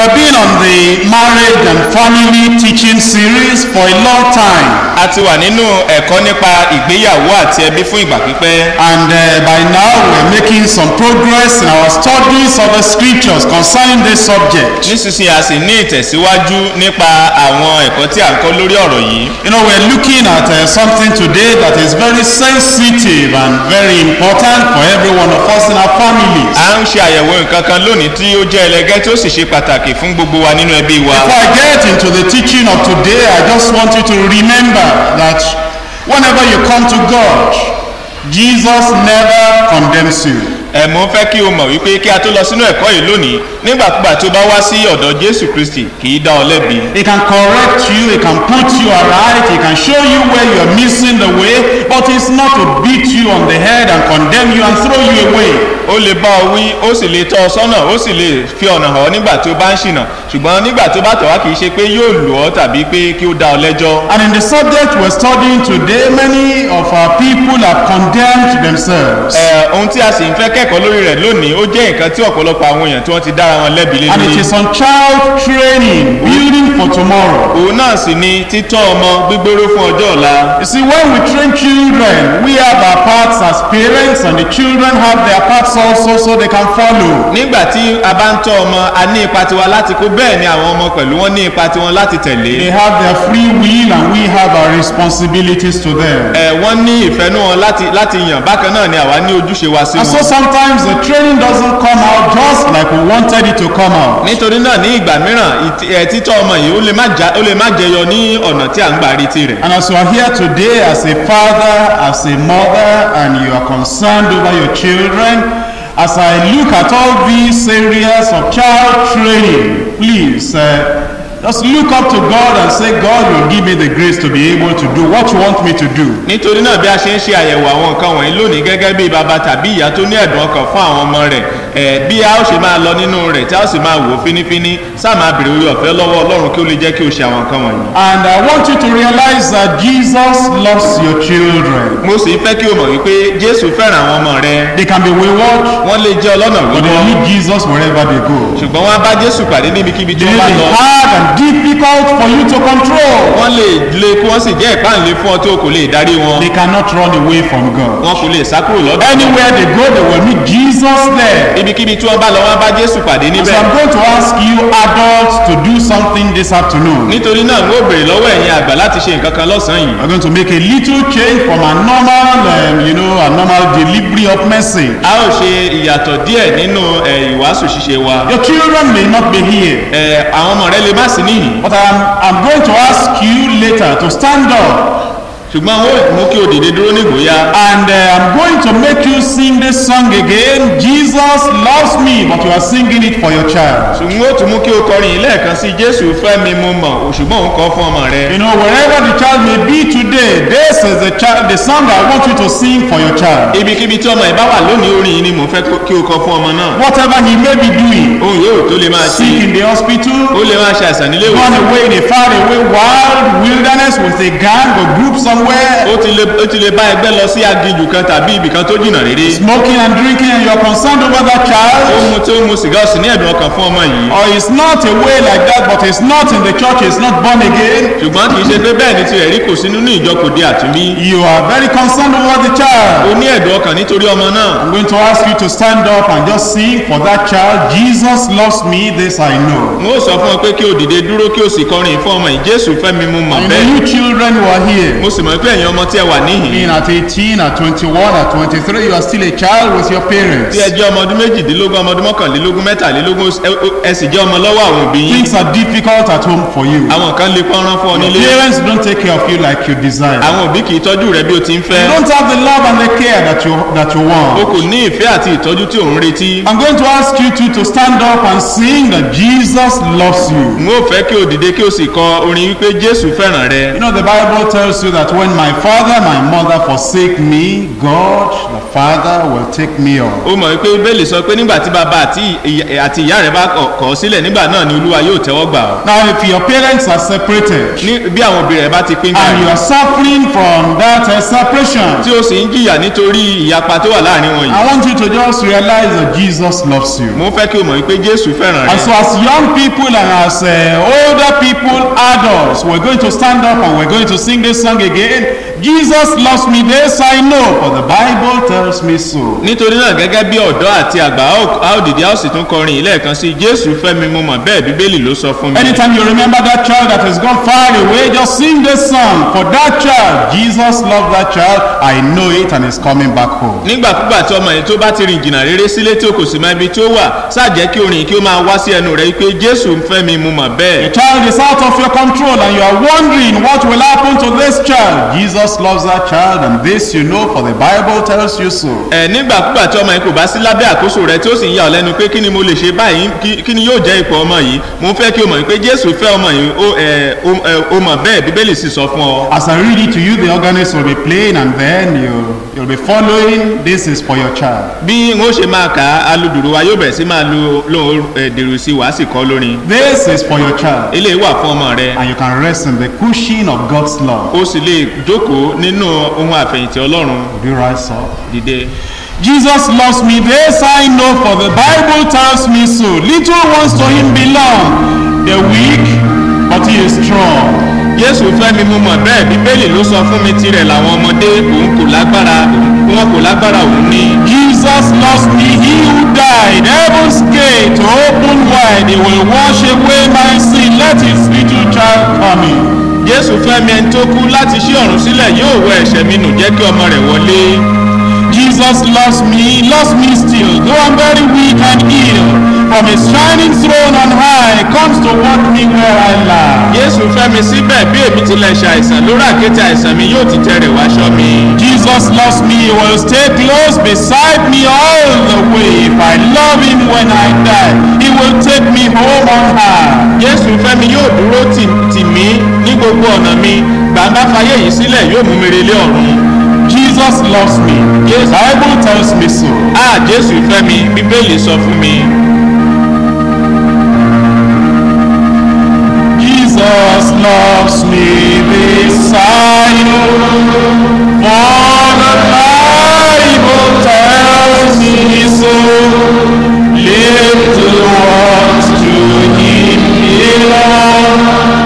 We've been on the marriage and family teaching series for a long time. a ti wà nínú ẹ̀kọ́ nípa ìgbéyàwó àti ẹbí fún ìgbà pípẹ́ And uh, by now we're making some progress in our studies of the scriptures concerning this subject. nísinsìnyí a sì ní ìtẹ̀síwájú nípa àwọn ẹ̀kọ́ tí à ń kọ́ lórí ọ̀rọ̀ yìí You know, we're looking at uh, something today that is very sensitive and very important for every one of us in our families. a ń ṣe àyẹ̀wò nǹkan kan lónìí tí ó jẹ́ ẹlẹgẹ́ tí ó sì ṣe pàtàkì fún gbogbo wa nínú ẹbí wa Before I get into the teaching of today, I just want you to remember that whenever you come to God, Jesus never condemns you. Ẹ̀mú fẹ́ kí o mọ̀ wípé kí a tó lọ sínú ẹ̀kọ́ yìí lónìí nígbàkúgbà tó bá wá sí ọ̀dọ̀ jésù kristi kì í dá ọ lẹ́bi He can correct you, he can put you aright, he can show you where you are missing the way, but it's not to beat you on the head and condemn you and throw you away. ó lè bá ọ wí ó sì lè tọ́ ọ sọ́nà ó sì lè fi ọ̀nà hàn ọ́ nígbà tó bá ń ṣìnà ṣùgbọ́n nígbà tó bá tọ̀ wá kì í ṣe pé yóò lò ọ́ tàbí pé kí ó dá ọ lẹ́jọ́ And in the subject we're studying today, many of our people have condemned themselves. Ẹ, ohun tí a sì ń fẹ́ kẹ́kọ̀ọ́ lórí rẹ̀ lónìí ó jẹ́ nǹkan tí ọ̀pọ̀lọpọ̀ àwọn èèyàn tí wọ́n ti dára wọn lẹ́bi lé And it is on child training, building for tomorrow. òun náà sì ni títọ́ ọmọ gbígbóró fún ọjọ́ ọ̀la. You see, when we train children, we have our parts as parents, and the children have their parts also so they can follow. nígbà tí a bá ń tọ́ ọmọ a ní ipa tiwa láti kó bẹ́ẹ̀ ni àwọn ọmọ pẹ̀lú wọn ní ipa tiwọn láti tẹ̀lé. They have their free will, and we have our responsibilities to them. ẹ wọ́n ní ìfẹ́nú wọn láti láti yàn bákan náà ni àwa ní ojúṣe wa sí And so wọn. Sometimes the training doesn't come out just like we wanted it to come out. nítorí náà ní ìgbà mìíràn títọ́ ọmọ yìí ó lè má jẹyọ ní ọ̀nà tí à ń gbà retí rẹ̀. And as you are here today as a father, as a mother, and you are concerned over your children, as I look at all these areas of child training, please uh, just look up to God and say, God will give me the grace to be able to do what you want me to do. nítorí náà bí a ṣe ń ṣe àyẹ̀wò àwọn nǹkan wọ̀nyí lónìí gẹ́gẹ́ bí bàbá tàbí ìyá tó ní ẹ̀dùn ọkàn fún àwọn ọmọ rẹ̀ ẹ̀ bí a ó ṣe máa lọ nínú rẹ̀ tí a ó sì máa wò fínífíní sáà máa bèrè orí ọ̀fẹ́ lọ́wọ́ ọlọ́run kí ó lè jẹ́ kí o ṣe àwọn nǹkan wọ̀nyí. And I want you to realize that Jesus loves your children. mo sì fẹ́ kí o mọ̀ wípé jésù fẹ́ràn àwọn ọmọ rẹ̀ They can be wayward, wọ́n lè jẹ́ ọlọ́nà but they need Jesus wherever they go. ṣùgbọ́n wọ́n á bá jésù pàdé níbikíbi tí They wọ́n may bá be lọ hard and difficult for you to control. wọ́n lè lé kí wọ́n sì jẹ́ ìpáǹlé fún ọ o kò lè darí wọn They cannot run away from God. wọn kò lè sá kúrò lọ́dọ̀ Anywhere they go, they will meet Jesus there. ibikíbi tí wọ́n bá lọ wọ́n bá jésù pàdé So níbẹ̀ I'm going to ask you adults to do something this afternoon. nítorí náà n ó béèrè lọ́wọ́ ẹ̀yin àgbà láti ṣe nǹkan kan lọ́sàn-án yìí We're going to make a little change from a normal, um, you know, a normal delivery of message. a ó ṣe ìyàtọ̀ díẹ̀ nínú ẹ̀, ìwàásù ṣíṣe wa Your children may not be here, Ẹ̀, àwọn ọmọ rẹ lè má sí níyìn but I'm, I'm going to ask you later to stand up ṣùgbọ́n ó mú kí o dìde dúró nígbòóyá and uh, I'm going to make you sing this song again. Jesus loves me, but you are singing it for your child. ṣùgbọ́n ó tún mú kí o kọrin lẹ́ẹ̀kan sí jésù fẹ́ mi mo mọ̀. ṣùgbọ́n òun kọ́ fún ọmọ rẹ. You know, wherever the child may be today, this is the child, the song I want you to sing for your child. ibikíbi tí ọmọ ìbá wà lónìí orin yìí ni ń fẹ́ kí o kọ fún ọmọ náà. Whatever he may be doing, ohun yóò tó lè máa ṣe. sick in the hospital, ó lè máa ṣe àìsàn nílé gone ìwòsàn. away in a far away wild wilderness with a gang or group somewhere, ó ti lè ó ti lè bá ẹgbẹ́ lọ sí aginjù kan tàbí ibì kan tó jìnnà rere smoking and drinking, and you're concerned over that ó child. mu tí ó mu sìgá ó sì ní ẹ̀dùn ọkàn fún ọmọ yìí Or he's not away like that, but he's not in the church, he's not born again. ṣùgbọ́n kì í ṣe pé bẹ́ẹ̀ ni tirẹ̀ rí kò sí nínú ìjọ kò dé àtúnbí You are very concerned over the child. ó ní ẹ̀dùn ọkàn nítorí ọmọ náà I'm going to ask you to stand up and just sing for that child. Jesus loves me, this I know. ó sọ fún ọ pé kí o dìde dúró kí o sì kọrin fún ọmọ yìí jésù fẹ́ mi mu mọ̀ And bẹ́ẹ̀ you children who are here, mo sì mọ̀ pé ẹ̀yin ọmọ tí ẹ wà níhìn being at 18, at 21, at 23, you are still a child with your parents. tí ẹ jẹ́ ọmọ ọdún méjìdínlógún ọmọ ọdún mọ́kànlélógún mẹ́tàlélógún ẹ- sì jẹ́ ọmọ lọ́wọ́ àwọn òbí yín Things are difficult at home for you. àwọn kan lè pọ́nrán fún ọ Your nílé parents don't take care of you like you desire. àwọn òbí kì í tọ́jú rẹ bí o ti ń fẹ́ You don't have the love and the care that you that you o want. kò ní ìfẹ́ àti ìtọ́jú tí ò ń retí I'm going to ask you two to stand up and sing that Jesus loves you. n ó fẹ́ kí o dìde kí o sì kọ orin wípé jésù fẹ́ràn rẹ You know the Bible tells you that when my father, my mother forsake me, God, the Father, will take me up. ó mọ̀ wípé bẹ́ẹ̀lì sọ pé nígbà tí bàbá àti ìyá- rẹ̀ bá kọ̀- ọ́ sílẹ̀ nígbà náà ni olúwa yóò tẹ́wọ́ gbà ọ́ Now, if your parents are separated ní bí àwọn òbí rẹ̀ bá ti pín and you are suffering from that uh, separation, tí ó sì ń jìyà nítorí ìyapa tó wà láàárín wọn yìí I want you to just realize that Jesus loves you. mo fẹ́ kí o mọ̀ wípé jésù fẹ́ràn And rẹ̀ so, as young people and as uh, older people, adults, we're going to stand up and we're going to sing this song again. In. Jesus loves me, this I know, for the Bible tells me so. nítorí náà gẹ́gẹ́ bí ọ̀dọ́ àti àgbà a ó- a ó dìde a ó sì tún kọrin yìí lẹ́ẹ̀kan sí jésù fẹ́ mi mo mọ̀ bẹ́ẹ̀ bíbélì ló sọ fún mi Anytime you remember that child that has gone far away, just sing this song. For that child, Jesus loved that child. I know it and is coming back home. nígbàkúgbà tí ọmọ yìí tó bá ti rìn jìnnà rere sílé tí o kò sì mọ ibi tí ó wà ṣáàjẹ́ kí orin kí ó máa wá sí ẹnu rẹ wípé jésù ń fẹ́ mi mo mọ̀ The bẹ́ẹ̀ child is out of your control and you are wondering what will happen to this child. Jesus loves that child and this you know for the Bible tells you so. ẹ nígbàkúgbà tí ọmọ yìí kò bá sí lábẹ́ àkóso rẹ tí ó sì ń yà ọ́ lẹ́nu pé kí ni mo lè ṣe báyìí kí- ni yóò jẹ́ ipò ọmọ yìí mo fẹ́ kí o mọ̀ pé jésù fẹ́ ọmọ yìí ó mọ̀ bẹ́ẹ̀ bíbélì sì sọ fún ọ. As I read it to you, the organist will be playing and then you, you'll be following. This is for your child. bí n ó ṣe máa kà á aludùrú wa yóò bẹ̀rẹ̀ sí máa lo lóhùn dèrò sí wàá sì kọ́ lórin This is for your child. eléyìí wà fún ọmọ rẹ And you can rest in the cushion of God's love. ó sì lè jókòó nínú ohun àfẹ̀yìntì ọlọ́run rise up? dìde. Jesus loves me, this I know, for the Bible tells me so. Little ones to him belong. They're weak, but he is strong. jésù fẹ́ mi mú mọ̀ bẹ́ẹ̀ bíbélì ló sọ fún mi tirẹ̀ làwọn ọmọdé òun kò lágbára wọn kò lágbára òun ní. Jesus loves me, he who died, heaven's gate open wide. He will wash away my sin. Let his little child come in. Jésù fẹ́ mi ẹni tó kú láti ṣí ọ̀run sílẹ̀ yóò wọ ẹ̀ṣẹ̀ mi nù jẹ́ kí ọmọ rẹ̀ wọlé. Jesus loves me, loves me still, though I'm very weak and ill. From his shining throne on high comes to walk me where I lie. jésù fẹ́ mi síbẹ̀ bí èmi tilẹ̀ ṣàìsàn lórí àkéte àìsàn mi yóò ti tẹ̀rẹ̀ wáṣọ mi. Jesus loves me, he will stay close beside me all the way. If I love him when I die, he will take me home on high. jésù fẹ́ mi yóò dúró tì mí ní gbogbo ọ̀nà mi gbàgbá fayé yìí sílẹ̀ yóò mú mi relé ọ̀run. Jesus loves me. The Bible tells me so. a jésù fẹ́ mi bíbélì sọ fún mi. Loves me, beside you. For the Bible tells me so. Little ones to him belong.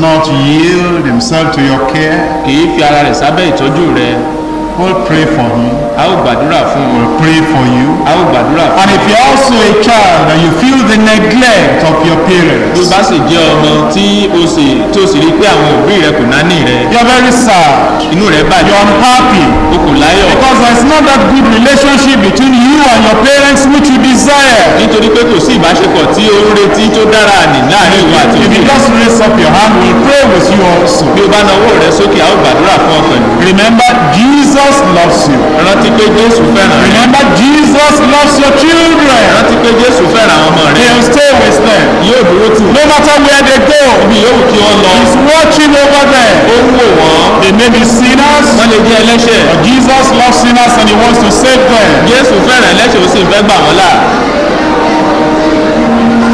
Not yield himself to your care. kì í fi ara rẹ̀ sábẹ́ ìtọ́jú rẹ We'll pray for him. A ó gbàdúrà fún We'll pray for you. a ó gbàdúrà fún And if you're also a child and you feel the neglect of your parents, bá sì jẹ́ ọmọ tí o sì o sì rí pé àwọn òbí rẹ kò náání rẹ you're very sad, inú rẹ bàjẹ́ you're unhappy, o kò láyọ̀ because there's not that good relationship between you and your parents which you desire. nítorí pé kò sí ìbáṣepọ̀ tí o ń retí tó dára nì láàárín ìwà àti If òbí you rẹ just raise up your hand, we'll pray with you also. bí o bá nawọ́ rẹ sókè a ó gbàdúrà fún ọ pẹ̀lú Remember, Jesus loves you. rántí pé jésù fẹ́ràn rẹ Remember, Jesus loves your children. rántí pé jésù fẹ́ràn ọmọ rẹ He'll stay with them. yóò dúró tì No matter where they go, bí yóò kí wọ́n lọ He's watching over them. ó ń wò wọ́n They may be sinners, wọ́n lè jẹ́ ẹlẹ́ṣẹ̀ but Jesus loves sinners and He wants to save them. jésù fẹ́ràn ẹlẹ́ṣẹ̀ ó sì fẹ́ gbà wọ́n là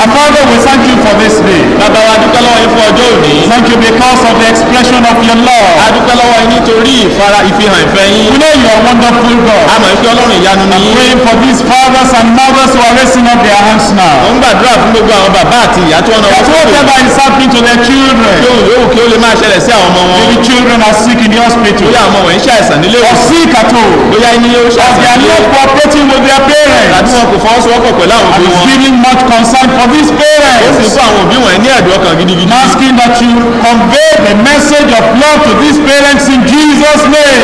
And Father, we thank you for this day. bàbá wa dúpẹ́ lọ́wọ́ yín fún ọjọ́ òní Thank you because of the expression of your a love. dúpẹ́ lọ́wọ́ yín nítorí ìfara ìfihàn ìfẹ́ yín. We know you are a wonderful a God. mọ̀ pé ọlọ́run ìyanu ni yín. Praying for these fathers and mothers who are raising up their hands mo now. ń gbàdúrà fún gbogbo àwọn bàbá àti ìyá tí wọ́n náwó That sókè whatever is happening to their kí children, ohun yòówù kí ó lè máa ṣẹlẹ̀ sí àwọn ọmọ wọn. maybe children are sick in the hospital, bóyá àwọn ọmọ wọ̀nyí ṣàìsàn nílé or ìwòsàn sick at home, bóyá ní ó as they ṣàìsàn are nílé. not cooperating with their tàbí parents. wọn kò fọwọ́sowọ́pọ̀ pẹ̀lú àwọn And òbí is wọn. giving much concern for these ó sì parents. fún àwọn òbí wọn ní ẹ̀dùn ọkàn gidigidi. I'm asking that you convey the message of love to these parents in Jesus' name.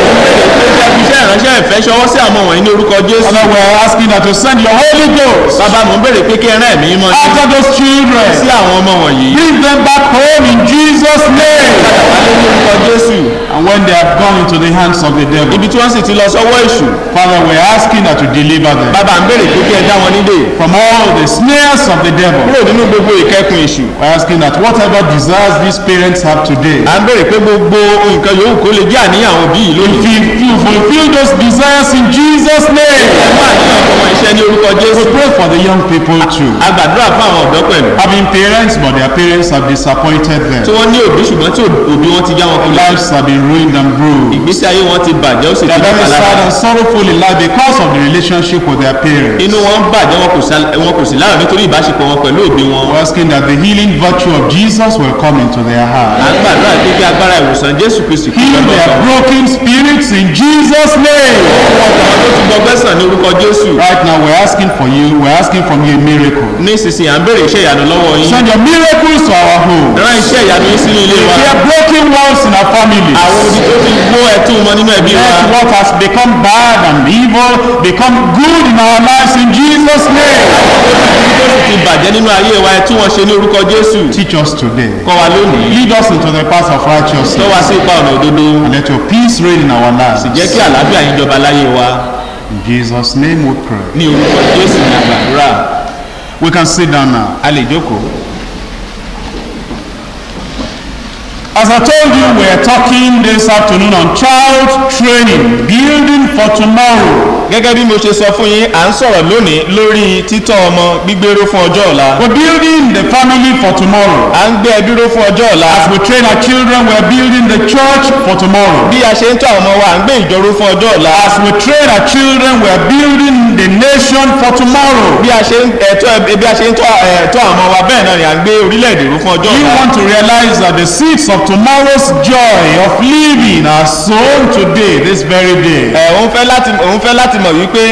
iṣẹ́ ìránṣẹ́ ìfẹ́ ṣọwọ́ sí àwọn wọ̀nyí ní orúkọ jésù Father, we're asking that you send your Holy Ghost. Bàbá mò ń béèrè pé kí ẹrẹ́ mi mọ́ after those sí children. àwọn ọmọ wọ̀nyí. Bring them back home in Jesus' name. wálé ní orúkọ jésù. And when they have gone into the hands of the devil, ibi tí wọ́n sì ti lọ sọ́wọ́ èṣù. Father, we're asking that you deliver them. Bàbá ń béèrè pé kí ẹ dá wọn nídè from all the snares of the devil. kúrò nínú gbogbo ìkẹ́kùn èṣù. We're asking that whatever desires these parents have today, à ń béèrè pé gbogbo nǹkan yòówù kó lè jẹ́ àníyàn àwọn òbí yìí lónìí if you fulfill those desires in Jesus' name. fún àníyàn ọmọ iṣẹ́ ní orúkọ jésù We pray for the young people too. a gbàdúrà fún àwọn ọ̀dọ́ pẹ̀lú Having parents, but their parents have disappointed tí them. wọ́n ní òbí ṣùgbọ́n tí òbí wọn ti já wọn kulẹ̀ Lives have been ruined and bruised. ìgbésí ayé wọn ti bàjẹ́ ó sì They ti are very sad lára and sorrowful in life because of the relationship with their parents. inú wọn bàjẹ́ wọn kò sì lára nítorí ìbáṣepọ̀ wọn pẹ̀lú òbí wọn We're asking that the healing virtue of Jesus will come into their à heart. ń gbàdúrà pé kí agbára ìwòsàn jésù kristi kí Heal their broken spirits in Jesus' name. ọkàn tó ti gbọgbẹ́ sàn ní orúkọ jésù Right now, we're asking for you, we're asking from you a miracle. nísinsìnyí à ń béèrè iṣẹ́ ìyanu lọ́wọ́ yín Send your miracles to our home. rán iṣẹ́ ìyanu yín sínú ilé wa There are broken walls in our families. àwọn odi tó ti gbó ẹtú wọn nínú ẹbí wa Let what has become bad and evil become good in our lives in Jesus' name. tó sì ti bàjẹ́ nínú ayé wa ẹtú wọn ṣe ní orúkọ jésù Teach us today. kọ́ wa lónìí Lead us into the path of righteousness. wá sí ipa ọ̀nà òdodo And let your peace reign in our lives. jẹ́ kí àlàáfíà yín jọba láyé wa In Jesus' name we pray. ní orúkọ jésù ní àgbàdúrà We can sit down now. a lè jókòó. As I told you, we are talking this afternoon on child training, building for tomorrow. gẹ́gẹ́ bí mo ṣe sọ fún yín à ń sọ̀rọ̀ lónìí lórí títọ́ ọmọ gbígbéró fún ọjọ́ ọ̀la We're building the family for tomorrow. à ń gbé ẹbí ró fún ọjọ́ ọ̀la As we train our children, we're building the church for tomorrow. bí a ṣe ń tọ́ àwọn ọmọ wa à ń gbé ìjọró fún ọjọ́ ọ̀la As we train our children, we're building the nation for tomorrow. bí a ṣe ń ẹ̀tọ́ bí a ṣe ń tọ́ àwọn ọmọ wa bẹ́ẹ̀ náà ni à ń gbé orílẹ̀-èdè ró fún ọjọ́ You ọ̀la want to realize that the seeds of tomorrow's joy of living are sown today, this very day. ẹ̀ òun fẹ́ láti òun fẹ́ láti mọ̀ wípé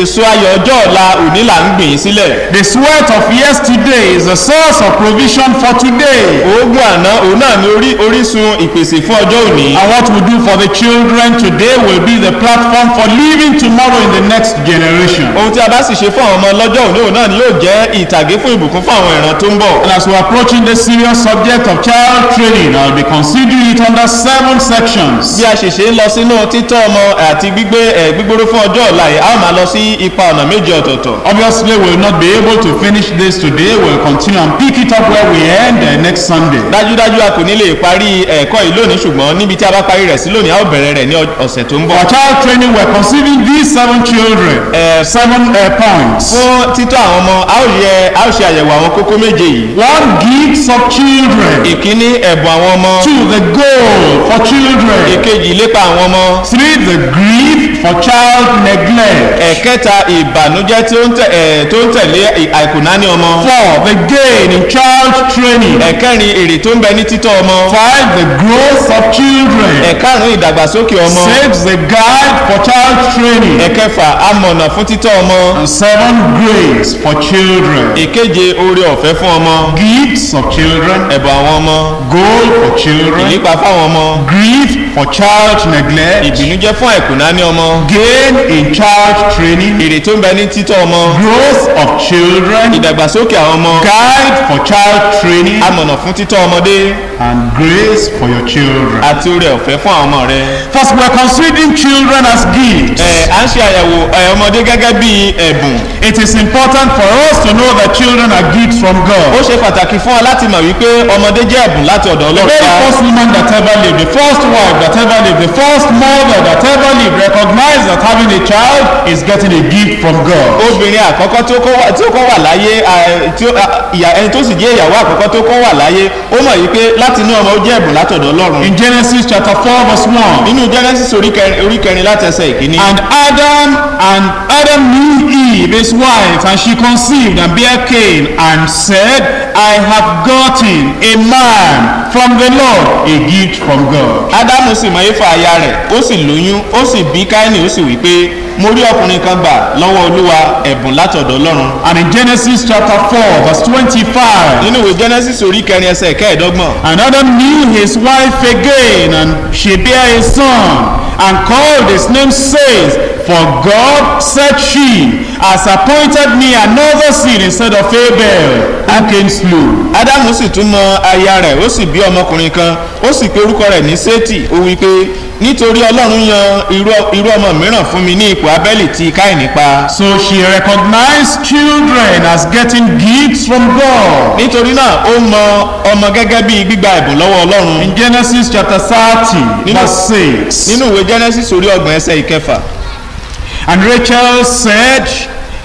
èso ayọ̀ ọjọ́ ọ̀la òní là ń gbìn sílẹ̀ The sweat of yesterday is the source of provision for today. oògùn àná òun náà ni orí orísun ìpèsè fún ọjọ́ òní And what we do for the children today will be the platform for living tomorrow in the next generation. ohun tí a bá sì ṣe fún àwọn ọmọ lọ́jọ́ òní òun náà ni yóò jẹ́ ìtàgé fún ìbùkún fún àwọn ìran tó ń bọ̀ And as we're approaching the serious subject of child training, I'll be it under seven sections. bí a ṣe ṣe ń lọ sínú títọ́ ọmọ àti gbígbé ẹ̀ gbígbóró fún ọjọ́ ọ̀la yìí a ó máa lọ sí ipa ọ̀nà méje ọ̀tọ̀ọ̀tọ̀ Obviously, we'll not be able to finish this today. We'll continue and pick it up where we end uh, next Sunday. dájúdájú a kò ní lè parí ẹ̀kọ́ yìí lónìí ṣùgbọ́n níbi tí a bá parí rẹ̀ sí lónìí a ó bẹ̀rẹ̀ rẹ̀ ní ọ̀sẹ̀ tó ń bọ̀ For child training, we're considering these seven children, uh, seven uh, points. fún títọ́ àwọn ọmọ a ó yẹ a ó ṣe àyẹ̀wò àwọn kókó méje yìí One gifts of children. ìkíní ẹ̀bùn àwọn ọmọ ọmọ Two, the goal for children. ìkejì ìlépa àwọn ọmọ Three, the grief for child neglect. ẹ̀kẹta ìbànújẹ́ tí ó ń tẹ̀- ẹ̀, tó ń tẹ̀lé àìkùnání ọmọ Four, the gain in child training. ẹ̀kẹrin èrè tó ń bẹ ní títọ́ ọmọ Five, the growth of children. ẹ̀karùn ìdàgbàsókè ọmọ Six, the guide for child training. ẹ̀kẹfà amọ̀nà fún títọ́ ọmọ And seven, grace for children. ìkeje oore ọ̀fẹ́ fún ọmọ Gifts of children. ẹ̀bùn àwọn ọmọ Goal for children. ìlépa fáwọn ọmọ Grief for child neglect. ìbìnújẹ́ fún àìkùnání ọmọ Gain in child training. èrè tó ń bẹ ní títọ́ ọmọ Growth of children. ìdàgbàsókè àwọn ọmọ Guide for child training. amọ̀nà fún títọ́ ọmọdé And grace for your children. àti oore ọ̀fẹ́ fún àwọn ọmọ rẹ. First, we're considering children as gifts. ẹ à ń ṣe àyẹ̀wò ọmọdé gẹ́gẹ́ bí ẹ̀bùn It is important for us to know that children are gifts from ó God. ṣe pàtàkì fún ọ láti mọ̀ wípé ọmọdé jẹ́ ẹ̀bùn láti ọ̀dọ̀ The ọlọ́run very wá. first woman that ever lived, the first wife that ever lived, the first mother that ever lived recognized that having a child is getting a gift from God. obìnrin àkọ́kọ́ tí ó kọ́ wà- láyé ẹni tó sì jẹ́ ìyàwó àkọ́kọ́ tó kọ́ wà láyé ó mọ̀ yìí pé láti inú ọmọ ó jẹ́ ẹ̀bùn látọ̀dọ̀ ọlọ́run In Genesis chapter 4 verse 1. nínú genesis orí kẹrin- orí kẹrin láti ẹsẹ̀ ìkíní And Adam and Adam knew Eve, his wife, and she conceived and bare Cain, and said, I have gotten a man from the Lord, a gift from God. ádámù sì mọ éfà aya rẹ̀ ó sì lóyún ó sì bí káínì ó sì wí pé mo rí ọkùnrin kan gbà lọ́wọ́ olúwa ẹ̀bùn látọ̀dọ̀ ọlọ́run. And in Genesis chapter 4 verse 25, nínú ìwé genesis orí kẹrin ẹsẹ̀ kẹẹ̀ẹ́dọ́gbọ̀n and Adam knew his wife again, and she bare a son, and called his name Says, For God said she, has appointed me another seed instead of Abel, who Cain slew. ádámù sì tún mọ aya rẹ̀ ó sì bí ọmọkùnrin kan ó sì pe orúkọ rẹ̀ ní sétì ó wí pé nítorí ọlọ́run yan irú- ọmọ mìíràn fún mi ní ipò abẹ́lì tí káìní pa So she recognized children as getting gifts from God. nítorí náà ó mọ ọmọ gẹ́gẹ́ bí gbígba ẹ̀bùn lọ́wọ́ ọlọ́run In Genesis chapter 30, Nínú- verse 6. nínú ìwé genesis orí ọgbọ̀n ẹsẹ̀ ìkẹfà And Rachel said,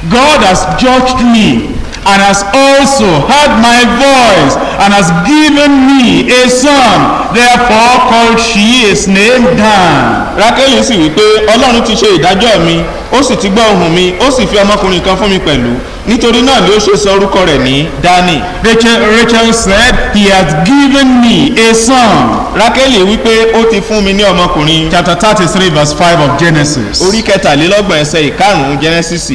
God has judged me and has also heard my voice and has given me a son. Therefore called she his name Dan. rákẹ́lì sì wí pé ọlọ́run ti ṣe ìdájọ́ mi ó sì ti gbọ́ ohùn mi ó sì fi ọmọkùnrin kan fún mi pẹ̀lú nítorí náà ni ó ṣe sọ orúkọ rẹ̀ ní dani Rachel, Rachel said, He has given me a son. rákẹ́lì wí pé ó ti fún mi ní ọmọkùnrin Chapter 33, verse 5 of Genesis. orí kẹtàlélọ́gbọ̀n ẹsẹ̀ ìkarùn-ún genesis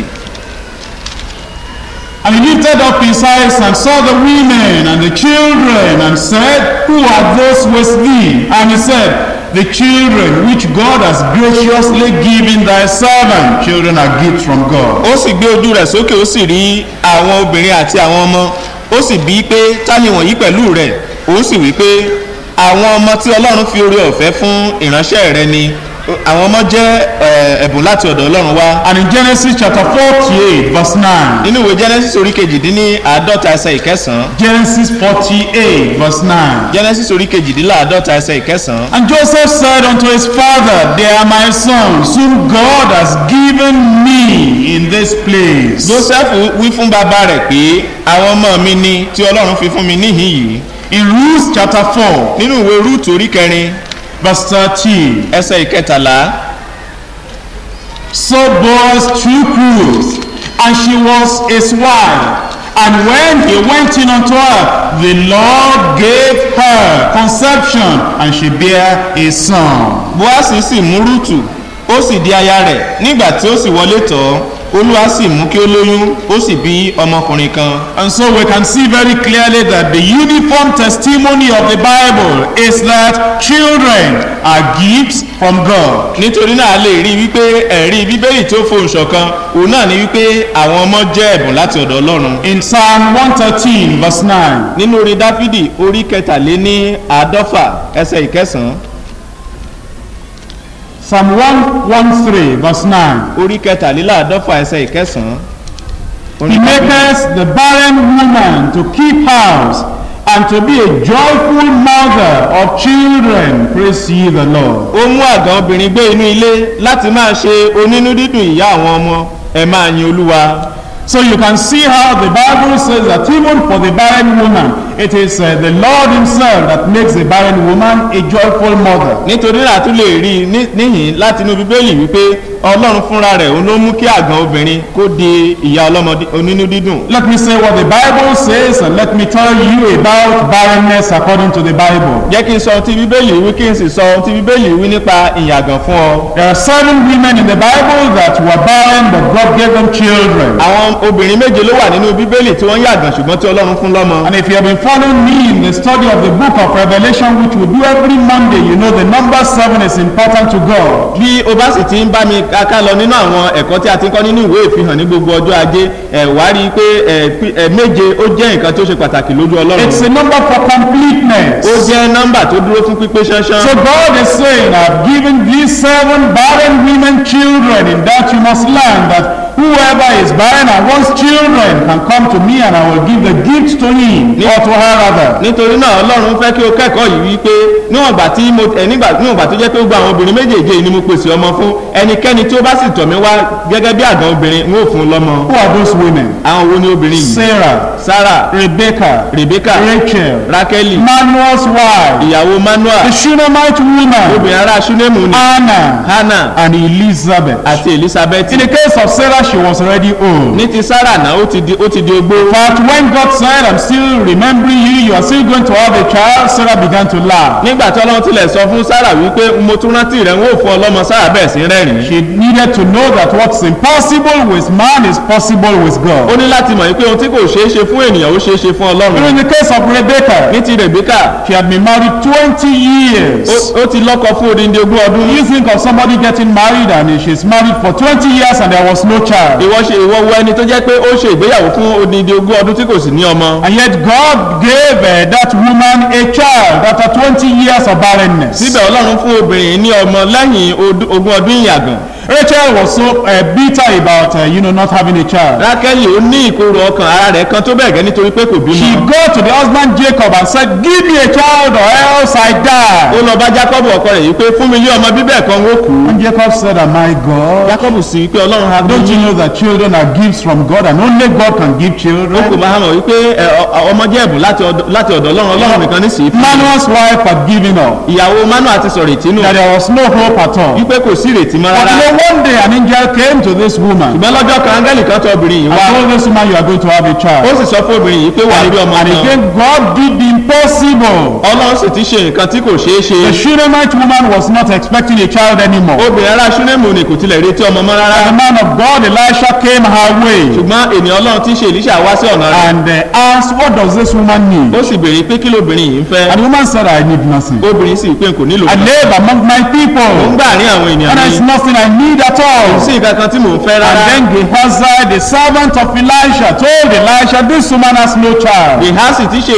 And he lifted up his eyes and saw the women and the children and said, Who are those with thee? And he said, The children which God has graciously given thy servant. Children are gifts from God. ó sì gbé ojú rẹ̀ sókè ó sì rí àwọn obìnrin àti àwọn ọmọ ó sì bí pé ta wọ̀nyí pẹ̀lú rẹ̀ ó sì wí pé àwọn ọmọ tí ọlọ́run fi oore ọ̀fẹ́ fún ìránṣẹ́ rẹ ni àwọn ọmọ jẹ́ ẹ̀, ẹ̀bùn láti ọ̀dọ̀ ọlọ́run wá And in Genesis chapter 48, verse 9. nínú ìwé genesis orí kejìdínní àádọ́ta ẹsẹ̀ ìkẹsàn-án Genesis 48, verse 9. genesis orí kejìdínláàádọ́ta ẹsẹ̀ ìkẹsàn-án And Joseph said unto his father, They are my sons, whom God has given me in this place. joseph wí fún bàbá rẹ̀ pé àwọn ọmọ mi ni tí ọlọ́run fi fún mi níhìn yìí In Ruth chapter 4, nínú ìwé ruth orí kẹrin verse 13. ẹsẹ̀ ìkẹtàlá So Boaz took Ruth, and she was his wife. And when he went in unto her, the Lord gave her conception, and she bare a son. boasi sì mú rúùtù ó sì di aya rẹ̀ nígbà tí ó sì wọlé tọ̀ ọ́ olúwa sì mú kí ó lóyún ó sì bí ọmọkùnrin kan And so we can see very clearly that the uniform testimony of the Bible is that children are gifts from God. nítorí náà a lè rí wípé ẹ̀rí bíbélì tó fohùn ṣọ̀kan òun náà ni wípé àwọn ọmọ jẹ́ ẹ̀bùn láti ọ̀dọ̀ ọlọ́run In Psalm 113, verse 9. nínú orin dáfídì orí kẹtàléní àádọ́fà ẹsẹ̀ ìkẹsàn-án Psalm 113, verse 9. orí kẹtàléláàádọ́fà ẹsẹ̀ ìkẹsàn-án He maketh the barren woman to keep house and to be a joyful mother of children. Praise ye the Lord. ó mú àgàn obìnrin gbé inú ilé láti máa ṣe onínú dídùn ìyá àwọn ọmọ ẹ máa yin olúwa So you can see how the Bible says that even for the barren woman, It is uh, the Lord Himself that makes a barren woman a joyful mother. nítorí náà tún lè rí i ní- níhìn láti inú bíbélì wípé ọlọ́run fúnra rẹ̀ òun ló mú kí àgàn obìnrin kó di ìyá ọlọ́mọdé onínú dídùn Let me say what the Bible says and let me tell you about barrenness according to the Bible. jẹ́ kí n sọ ohun tí bíbélì wí kí n sì sọ ohun tí bíbélì wí nípa ìyàgàn fún ọ There are seven women in the Bible that were barren but God gave them children. àwọn obìnrin méje ló wà nínú bíbélì tí wọ́n yàgàn ṣùgbọ́n tí ọlọ́run fún lọ́mọ And if you have been following me in the study of the book of Revelation, which we do every Monday, you know the number seven is important to God. bí o bá sì ti ń bá mi ká lọ nínú àwọn ẹ̀kọ́ tí a ti ń kọ́ nínú ìwé ìfihàn ní gbogbo ọjọ́ ajé ẹ̀ wá rí i pé ẹ̀ méje ó jẹ́ nǹkan tó ṣe pàtàkì lójú ọlọ́run It's a number for completeness. ó jẹ́ nọ́mbà tó dúró fún pípé ṣánṣán So God is saying, I've given these seven barren women children, in that you must learn that whoever is barren and wants children can come to me and I will give the gift to him or to her rather. nítorí náà ọlọ́run fẹ́ kí o kẹ́kọ̀ọ́ yìí wípé níwọ̀n gbà tí mo nígbà níwọ̀n gbà tó jẹ́ pé gbogbo àwọn obìnrin méjèèjì ni mo pèsè ọmọ fún ẹnikẹ́ni tí ó bá sì tọ̀ mí wá gẹ́gẹ́ bí àgàn obìnrin n ó fún un lọ́mọ Who are those women? àwọn wo ni obìnrin yìí Sarah, sarah Rebecca, rebecca Rachel, rakeli Manuel's wife, ìyàwó manuel the Shunammite woman, obìnrin ará sunemu ni Anna, hannah and Elizabeth. àti elizabeth In the case of Sarah, she was already old. ní ti sarah náà ó ti di ó ti di ogbó But when God said, I'm still remembering you, you are still going to have a child, Sarah began to laugh. nígbà tí ọlọ́run tilẹ̀ sọ fún sarah wípé mo tún rántí rẹ̀ ń ó fún ọlọ́mọ sarah bẹ́ẹ̀ sí rẹ́rìn-ín She needed to know that what's impossible with man is possible with ó God. ní láti mọ̀ wípé ohun tí kò ṣeé ṣe fún ènìyàn ó ṣeé ṣe fún ọlọ́run in the case of Rebecca, ní ti rebecca she had been married 20 years. ó ó ti lọ́kọ fún odindi ogún ọdún You think of somebody getting married and she's married for 20 years and there was no child. Ìwọ ṣe ìwọ wo ẹni tó jẹ́ pé ó ṣe ìgbéyàwó fún odindi ogún ọdún tí kò sì ní ọmọ? And yet God gave uh, that woman a child after 20 years of barrenness. síbẹ̀ ọlọ́run fún obìnrin ní ọmọ lẹ́yìn ogún ọdún ìyàgàn Rachel was so uh, bitter about, uh, you know, not having a child. rákẹ́lì ó ní ìkorò ọkàn ara rẹ̀ kan tó bẹ́ẹ̀ gẹ́ nítorí pé kò She bímọ go to the husband Jacob and said, give me a child or else I ó die. lọ bá jacob ọkọ rẹ̀ yìí pé fún mi ní ọmọ bíbẹ̀ kan ó kú And Jacob said, am I God? jacob sì pé ọlọ́run ha Don't you know that children are gifts from God and only God can give ó kò children? máa mọ̀ wípé ọ- ọmọ jẹ́ ẹ̀bùn láti ọ̀dọ̀- ọlọ́run ọlọ́run nìkan ní sí Manoah's wife had given up, ìyàwó manu àti sọ̀rọ̀ ìtínú that there was no hope at all. wípé kò sí ìrètí mọ́ rárá one day an angel came to this woman. Ṣùgbọ́n lọ́jọ́ kan áńgẹ́lì kan tọ obìnrin yìí and wá. told this woman you are going to have a ó child. sì sọ fún obìnrin yìí pé wà lórí ọmọ And kan again, God did the impossible. ọlọ́run sì ti ṣe nǹkan tí kò ṣeé ṣe. The Shunammite woman was not expecting a child anymore. obìnrin ará ṣúnẹ́mù ni kò tilẹ̀ retí ọmọ mọ́ rárá. The man of God, Elisha, came her way. Ṣùgbọ́n ènìyàn ọlọ́run ń ṣe èlíṣà wá sí ọ̀nà rẹ̀. And uh, asked, What does this woman need? ó sì béèrè pé kí lóbìnrin yìí ń fẹ́? And the woman said, I need nothing. obìnrin sì pé kò nílò I live among my ó ń people, gbà ní àwọn ènìyàn and mi there's nothing I need at kò all. sí nǹkan kan tí mò ń fẹ́ And rárá then Gehazi, the servant of Elisha, told Elisha, This woman has no child. ìhásì tí ṣe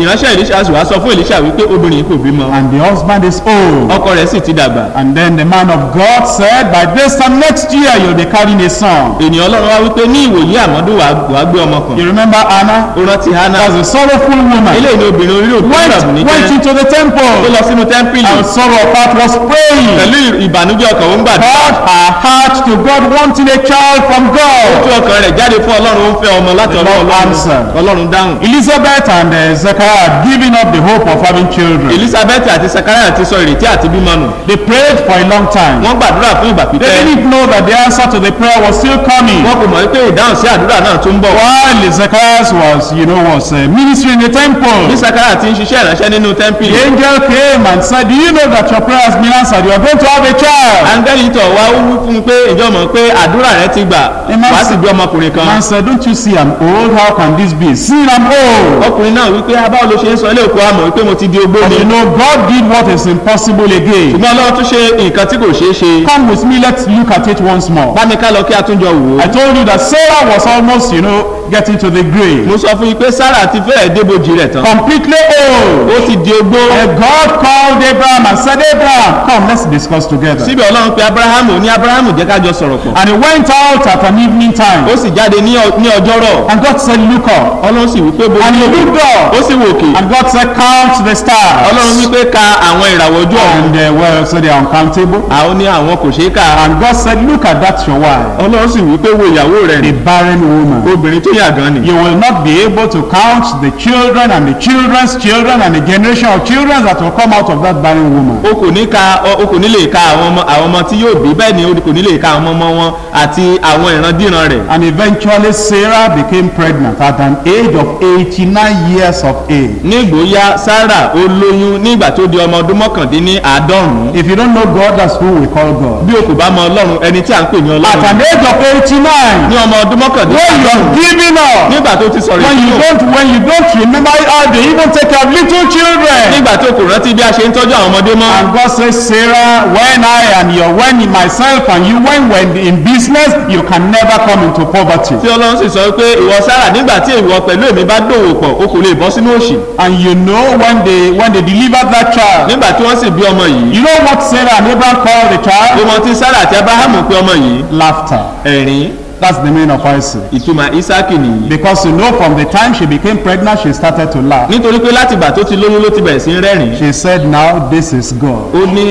ìránṣẹ́ sì wá sọ fún èlíṣà wípé obìnrin kò bímọ And the husband is old. ọkọ rẹ̀ sì ti dàgbà And then the man of God said, By this time next year, you'll be carrying a son. ènìyàn ọlọ́run wá wípé ní ìwòyí àmọ́dún wàá gbé ọmọ kan You remember Anna? ó rántí hannah That's a sorrowful woman. eléyìí ni obìnrin orí òkú Went, ìrọ̀bù ní went jẹ́ into the ó temple. lọ sínú tẹ́ḿpìlì And sorrow of heart was praying. pẹ̀lú ìbànújẹ́ ọkàn ó ń gbàdúrà God, her heart to God, wanting a child from God. ọkàn rẹ̀ jáde fún ọlọ́run ń fẹ́ ọmọ láti The ọ̀dọ̀ ọlọ́run ọlọ́run dáhùn Elizabeth and uh, Zechariah given up the hope of having children. elizabeth àti sakaraya ti sọ ìrètí àti bímọ nù They prayed for a long time. wọ́n gbàdúrà fún ìgbà They pípẹ́ didn't know that the answer to the prayer was still coming. wọ́n kò mọ̀ pé ìdáhùn sí àdúrà náà ń bọ̀ While Zechariah was, you know, was uh, ministering in the bí temple, sakaraya ti ń ṣiṣẹ́ ìránṣẹ́ nínú the tẹ́ḿpìlì angel came and said, Do you know that your prayer has been answered? You are going to have a child. áńgẹ́lì tọ̀ wá wú fún pé ìjọ mọ̀ pé àdúrà rẹ ti gbà wàá sì bí ọmọkùnrin kan Man said, Don't you see I'm old? How can this be? See, I'm old. ọkùnrin náà wípé abáwo ló ṣe ń sọ ilé òkú àmọ̀ wípé mo ti di ogbó ni you know, God did what is impossible again. ṣùgbọ́n ọlọ́run tún ṣe nǹkan tí kò ṣeé ṣe Come with me, let's look at it once more. bá mi ká lọ kí a tún jọ wò ó I told you that Sarah was almost, you know, getting to the grave. mo sọ fún yín pé sarah ti fẹ́ẹ̀ débojì rẹ̀ tán Completely old. ó ti di ogbó And God called Abraham and said, Abraham, come, let's discuss together. síbẹ̀ ọlọ́run pe abrahamu ní abrahamu jẹ́ ká jọ sọ̀rọ̀ pọ̀ And he went out at an evening time. ó sì jáde ní ọjọ́rọ̀ And God said, Look up. ọlọ́run sì wípé bo And he looked ó up. sì wòkè And God said, Count the ọlọ́run stars. wípé ka àwọn ìràwọ̀ ojú ọ̀run And uh, well, so they are uncountable. àwọn ní àwọn kò ṣeé kà And God said, Look at that, your wife, ọlọ́run sì wípé wo ìyàwó rẹ̀ the barren woman. obìnrin tó àgàn ni You will not be able to count the children and the children's children and the generation of children that will come out of that barren woman. o kò ní ka o kò ní lè ka àwọn ọmọ àwọn ọmọ tí yóò bí bẹ́ẹ̀ ni o kò ní lè ka àwọn ọmọ wọn àti àwọn ìrandíran rẹ̀ And eventually Sarah became pregnant at an age of 89 years of age. nígbòóyá sarah ó lóyún nígbà tó di ọmọ ọdún mọ́kàndínní àádọ́rùn-ún If you don't know God, that's who we call God. bí o kò bá mọ ọlọ́run ẹni tí à ń pè ní At ọlọ́run an age of 89, ní ọmọ ọdún mọ́kàndínní when àádọ́rùn-ún giving up, nígbà tó ti sọ̀rọ̀ when you ìṣúná don't, when you don't remember how they even take care of little children. nígbà tó kò rántí bí a ṣe ń tọ́jú àwọn ọmọdé mọ́ And God says, Sarah, when I and your, when myself and you, when we're in business, you can never come into poverty. tí ọlọ́run sì sọ pé ìwọ sarah nígbà tí ìwọ pẹ̀lú èmi bá dòwò pọ̀ o kò lè bọ́ sínú òṣì And you know when they when they delivered that child, nígbà tí wọ́n sì bí ọmọ yìí you know what Sarah and Abraham called the child? ọmọ tí sarah àti abrahamu pé ọmọ yìí Laughter. ẹ̀rín That's the meaning of Isaac. ìtumọ̀ isaki nìyí Because you know from the time she became pregnant, she started to laugh. nítorí pé láti ìgbà tó ti lóyún ló ti bẹ̀rẹ̀ sí í rẹ́rìn She said, now this is God. ó ní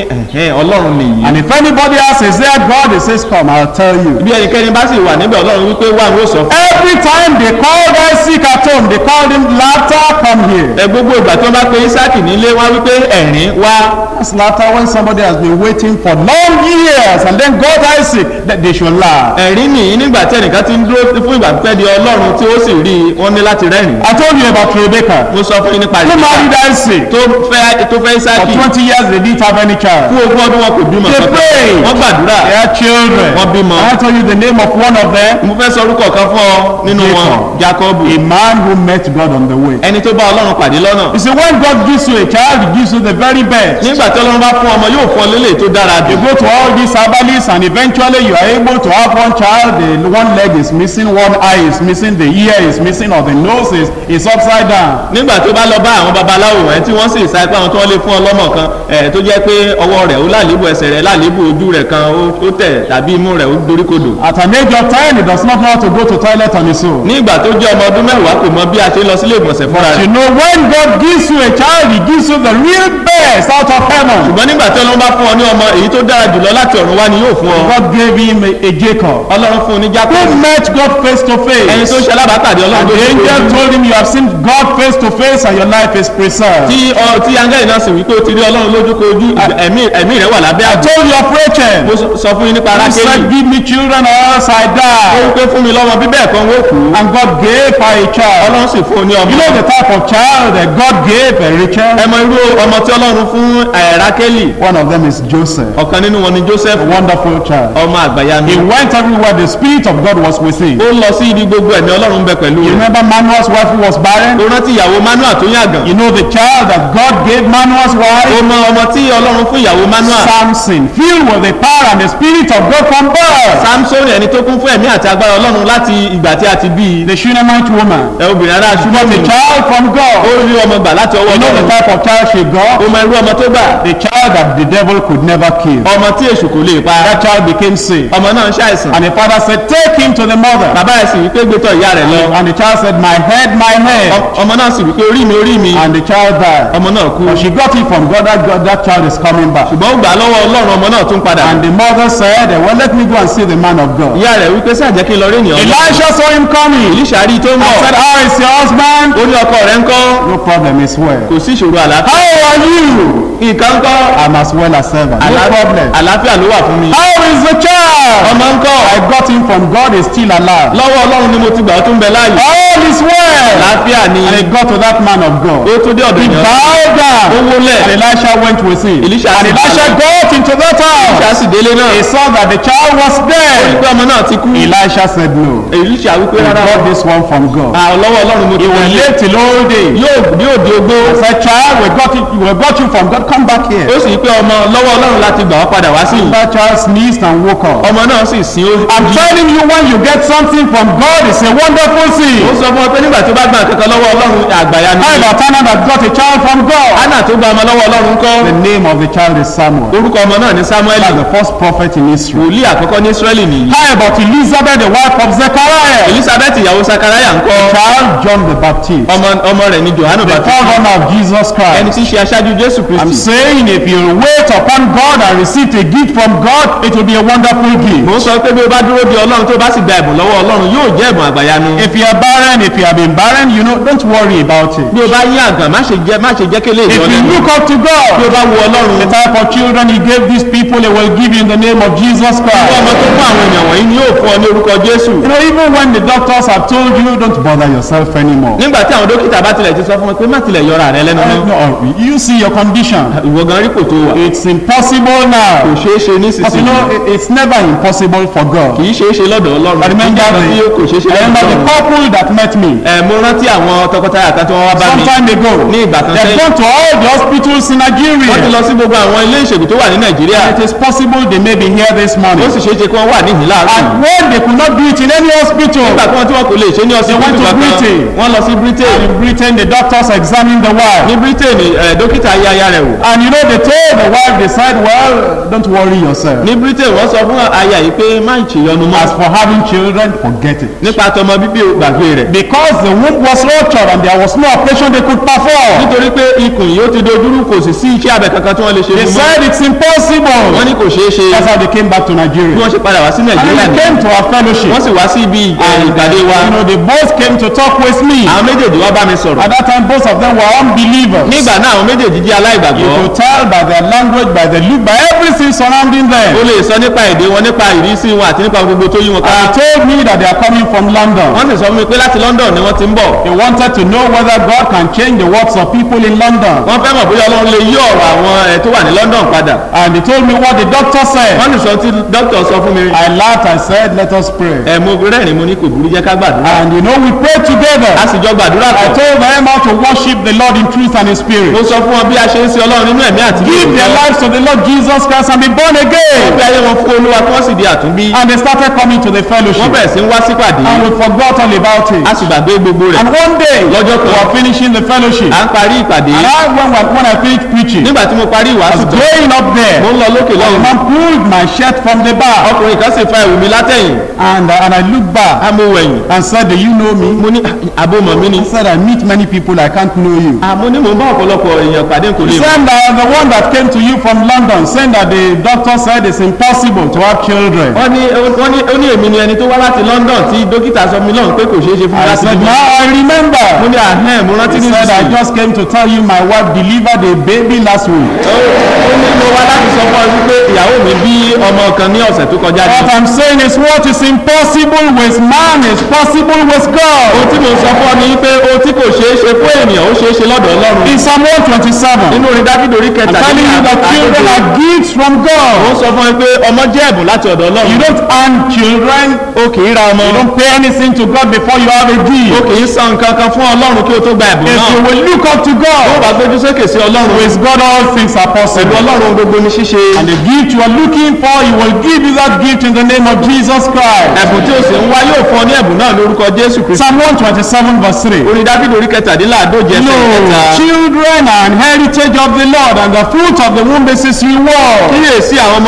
ọlọ́run nìyí And if anybody else is there, God, he says, come, I'll tell you. bí ẹnikẹ́ni bá sì wà níbẹ̀ ọlọ́run wípé wà ní fún Every time they called Isaac at home, they called him laughter, come here. ẹ gbogbo ìgbà tí wọ́n bá pe isaki nílé wá wípé ẹ̀rín wá That's laughter when somebody has been waiting for long years and then God Isaac, that they should laugh. ẹ̀rín nìyí nígbà tí ẹnìkan ti ń dúró fún ìgbà pípẹ́ di ọlọ́run tí ó sì rí i wọ́n ní láti rẹ́rìn I told you about Rebecca. mo sọ fún yín nípa Who Rebecca married Isaac? tó fẹ́ tó fẹ́ For isaki 20 years they didn't have any child. fún ogún ọdún wọn kò bímọ They kankan prayed. wọ́n gbàdúrà They had children. Wọ́n bímọ. I tell you the name of one of them. mo fẹ́ sọ orúkọ kan fún ọ nínú wọn jacobu A man who met God on the way. ẹni tó bá ọlọ́run pàdé lọ́nà You see, when God gives you a child, he gives you the very best. nígbà tí ọlọ́run bá fún ọmọ yóò fún ọ lélẹ̀ tó dára You jù go to all these herbalists and eventually you are able to have one child, the one leg is missing, one eye is missing, the ear is missing, or the nose is, is upside down. nígbà tó bá lọ bá àwọn babaláwo wọn tí wọ́n sì sa ipá wọn wọ́n lè fún ọlọ́mọ kan ẹ̀ tó jẹ́ pé ọwọ́ rẹ̀ ó lálébù ẹsẹ̀ rẹ̀ lálébù ojú rẹ̀ kan ó- tẹ̀ tàbí imú rẹ̀ ó doríkodò At an age of 10, he does not know how to go to toilet on his own. nígbà tó jẹ́ ọmọ ọdún mẹ́wàá kò mọ bí a ṣe lọ sílé ìgbọ̀nsẹ̀ fúnra You rẹ̀ know, when God gives you a child, he gives you the real best out of heaven. ṣùgbọ́n nígbà tí ọlọ́run bá fún ọ ní ọmọ èyí tó dára jùlọ láti ọ̀run wá ni yóò fún ọ God gave him a, a Jacob. ọlọ́run fún un ní Who jákòó met God face to ẹni tó face? ṣe alábàápàdé ọlọ́run And the angel told him, You have seen God face to face and your life is preserved. tí ọ tí angẹ́lì náà sì wípé ó ti rí ọlọ́run lójúkojú ẹ̀mí ẹ̀mí rẹ̀ wà lábẹ́ I àbò told you of mo Rachel. sọ- sọ fún yín nípa He arákẹ́lì said, Give me children or else I ó die. wípé fún mi lọ́mọ bíbẹ́ ẹ̀kan wó kú And God gave her a child. ọlọ́run sì fún un ní ọmọ You know the type of child that God gave a Rachel? ẹ mọ irú ọmọ tí ọlọ́run fún ẹ̀, rákẹ́lì One of them is Joseph, ọ̀kan nínú wọn ni joseph a wonderful child. ọmọ àgbàyanu He went everywhere the Spirit of God was with him. ó lọ sí ibi gbogbo ẹ̀mí ọlọ́run bẹ pẹ̀lú You remember Manuel's wife was barren? ó rántí ìyàwó manuel tó yàgàn You know the child that God gave Manuel's ó wife? mọ ọmọ tí ọlọ́run fún ìyàwó manuel Samson, filled with the power and the Spirit of God from birth. samson ẹni tó kún fún ẹ̀mí àti agbára ọlọ́run láti ìgbà tí a ti bí The Shunammite woman. ẹ obìnrin ará Got ṣùgbọ́n a child from ó God. rí ọmọ gbà láti ọwọ́ You know the ọlọ́run type of child she got? ó mọ irú ọmọ tó gbà The child that the devil could never kill. ọmọ tí èṣù kò lè pa That child became sick. ọmọ náà ń ṣàìsàn And the father said, Take him to the mother. bàbá rẹ̀ sì wípé gbé tọ̀ ìyá rẹ̀ lọ And the child said, My head, my head. Ọmọ náà sì wípé orí mi orí mi And the child died. ọmọ náà kú But she got it from God that God, that child is coming back. ṣùgbọ́n ó gbà lọ́wọ́ ọlọ́run ọmọ náà tún padà And the mother said, Well, let me go and see the man of God. ìyá rẹ̀ wípé sáà jẹ́ kí n lọ rí ènìyàn Elisha saw him coming. ìlíṣà rí i tó ń bọ̀ said, How is your husband? ó ní ọkọ rẹ̀ ń kọ́ No problem, it's well. kò sí ìṣòro àlàáfíà How are you? Nǹkan kọ́ I'm as well as ever. No Àlá- problem. àlàáfíà ló wà fún mi How is the child? ọmọ ń kọ́ I got him from God, he's still alive. lọ́wọ́ ọlọ́run ni mo ti gbà ó tún bẹ láàyè All is well. àlàáfíà ni And he got to that man of God. ó tún dé ọ̀dọ̀ He ènìyàn bowed ó down. wólẹ̀ And Elisha went with him. Elisha and Elisha got into that house. sì délé náà He saw that the child was ó rí dead. pé ọmọ náà ti kú Elisha said no. ìlíṣà wípé rárá got this one from God. Ah, lọ́wọ́ ọlọ́run mo ti He gbà will lé live till old age. yóò yóò di ogbó I said, child, we got it. We got you from God. Come back here. ó sì pé ọmọ lọ́wọ́ ọlọ́run láti gbà ọ́ padà wá sí ìlú That child sneezed and woke up. ọmọ náà sì sin ó I'm telling you, when you get something from God, it's a wonderful ó thing. sọ fún ọ pé nígbà tó bá gbà kankan lọ́wọ́ ọlọ́run àgbàyà ni How about Hannah that got a child from God? anna tó gba ọmọ lọ́wọ́ ọlọ́run kọ́ The name of the child is Samuel. orúkọ ọmọ náà ní samuel That's the first prophet in Israel. wòlíì àkọ́kọ́ ní israẹli nìyí How about Elizabeth, the wife of Zechariah? elizabeth ìyàwó sakaraya ńkọ́ Child John the Baptist. ọmọ ọmọ rẹ̀ ní johanu The baptist forerunner of Jesus ẹni Christ. tí í ṣe aṣáájú jésù I'm kristi saying if you wait upon God and receive a gift from God, it will be a wonderful gift. mo sọ pé bí o bá dúró de ọlọ́run tó bá sì gba ẹ̀bùn lọ́wọ́ ọlọ́run yóò jẹ́ ẹ̀bùn àgbàyanu If you are barren, if you have been barren, you know, don't worry about it. bí o bá yí àgàn má ṣe jẹ́ má ṣe jẹ́ If ìjọ you lẹ́nu look up to bí o God, bá wo ọlọ́run the type of children He gave these people, He will give you in the name of Jesus fún ọmọ Christ. tó fún àwọn èèyàn wọ̀nyí ni yóò fún ọ ní orúkọ jésù You know, even when the doctors have told you, don't bother yourself anymore. nígbà tí àwọn dókítà bá tilẹ̀ ti sọ fún mi pé má tilẹ̀ yọra rẹ lẹ́nu no, you see your condition. Ìwọ gan rí kò tó wà It's impossible kò now. ṣeé ṣe But you nísinsìnyí know, it- it's never impossible for God. kì í ṣeé ṣe lọ́dọ̀ ọlọ́run remember the, kò ṣeé ṣe I remember the lọ́dọ̀ ọlọ́run couple that met me ẹ mo rántí àwọn tọkọtaya kan tí wọ́n wá bá mi some time ago. ní ìgbà kan sẹ́yìn gone to all the hospitals in wọ́n ti Nigeria. lọ sí gbogbo àwọn ilé ìṣègùn tó wà ní nàìjíríà It is possible they may be here this ó morning. sì ṣeé ṣe kí wọ́n wà níhìn láàárọ̀ And when they could not do it in any hospital, nígbà tí wọ́n tí wọ́n kò lè ṣe ní ọsibítù went to kankan Britain. wọ́n lọ sí britain in Britain, the doctors examined the wife. ní britain dókítà yẹ aya rẹ̀ wò And you know, they told the wife, they said, well, don't worry yourself. ní britain wọ́n sọ fún aya yìí pé má ṣèyọnu mọ́ As for having children, forget it. nípa tọmọ bíbí o, gbàgbé rẹ̀ Because the womb was ruptured and there was no operation they could perform. nítorí pé ikùn yìí ó ti dojúrú kò sì sí iṣẹ́ abẹ kankan tí wọ́n lè ṣe They said it's impossible. wọ́n ní kò ṣeé ṣe That's how they came back to bí Nigeria. wọ́n ṣe padà wá sí And nàìjíríà ni they came to our fellowship. wọ́n sì wá sí ibi And, ìpàdé wa you know, they both came to talk with me. àwọn méjèèjì wá bá mi sọ̀rọ̀ At that time, both of them were unbelievers. nígbà náà àwọn méjèèjì jẹ́ You could tell by their language, by the look, by everything surrounding them. lè sọ nípa èdè wọn nípa ìrísí wọn àti nípa gbogbo tó yí wọn ká And they told me that they are coming from London. wọ́n sì sọ fún mi pé láti london ni wọ́n ti ń bọ̀ They wanted to know whether God can change the works of people in London. wọ́n fẹ́ mọ̀ bóyá ọlọ́run lè yí ọ̀rọ̀ àwọn ẹ̀ tó wà ní london padà And they told me what the doctor said. wọ́n sì sọ tí dókítà sọ fún mi I laughed, I said, let us pray. ẹ̀ mo rẹ́rìn mo ní kò burú jẹ́ ká gbàdúrà And you know, we prayed together. a sì jọ gbàdúrà I told them how to worship the Lord in truth and in spirit. mo sọ fún wọn bí a ṣe ń sin ọlọ́run nínú ẹ̀mí àti Give their lives to the Lord Jesus Christ and be born wọ́n again. fi ayé wọn fún olúwa kí wọ́n sì di àtúnbí And they started coming to the wọ́n fellowship. bẹ̀rẹ̀ sí ń wá sípàdé And we forgot all about it. a sì gbàgbé gbogbo rẹ̀ And one day, Lọ́jọ́ we kan. were finishing the fellowship. à ń parí ìpàdé And I, when, when I finished preaching, nígbà tí mo parí I ìwàásù was tán going up mo there. ń lọ lókè The lọ́run man pulled my shirt from the back. ọkùnrin kan sì fa ẹ̀wù mi látẹ̀yìn And, uh, and I looked back mo wẹ̀yìn and said, Do you know me? mo ní àbomọ̀ mi ni He said, I meet many people, I can't know you. àmọ́ ní ń bá ọ̀pọ̀lọpọ̀ èèyàn pàdé kò lè mọ̀ said that the one that came to you from London, saying that the doctor said it's impossible to have children. wọ́n ní wọ́n ní ó ní èmi ni ẹni tó wá láti london tí dókítà sọ mi lọ́hùn pé kò ṣeé ṣe fún mi I said, Now I mo remember. ní àhẹ́n mo rántí He ní said, I just came to tell you my wife delivered a baby last week. ó ní mo wá láti sọ fún ọ wípé ìyàwó mi bí ọmọ kan ní ọ̀sẹ̀ tó kọjá. What I'm saying is what is impossible with man is possible with ohun God. tí mo sọ fún ọ ni pé ohun tí kò ṣeé ṣe fún ènìyàn ó ṣeé ṣe lọ́dọ̀ ọlọ́run. In Psalm 127, nínú orin orí I'm kẹta telling you that children are gifts from ó God. sọ fún ẹ pé ọmọ jẹ́ ẹ̀bùn láti ọ̀dọ̀ You ọlọ́run. don't earn children. o kì í ra ọmọ. You don't pay anything to God before you have a o gift. kì í san nǹkan kan fún ọlọ́run kí o tó gba ẹ̀bùn If náà. you will look up to ó God, wàá gbójú sókè sí ọlọ́run. with God all things are pẹ̀lú possible. ọlọ́run gbogbo ní ṣíṣe. And the gift you are looking for, He will give you that gift in the name of Jesus Christ. ẹ̀bùn tí o sì ń wá yóò fún ọ ní ẹ̀bùn náà lórúkọ jésù kristu. Psalm 127 verse 3. orin dáfídì orí kẹtàdínláàdóje ẹsẹ̀ No, kẹta. children are an heritage of the Lord, and the fruit of the womb is his reward. kíyèsí àwọn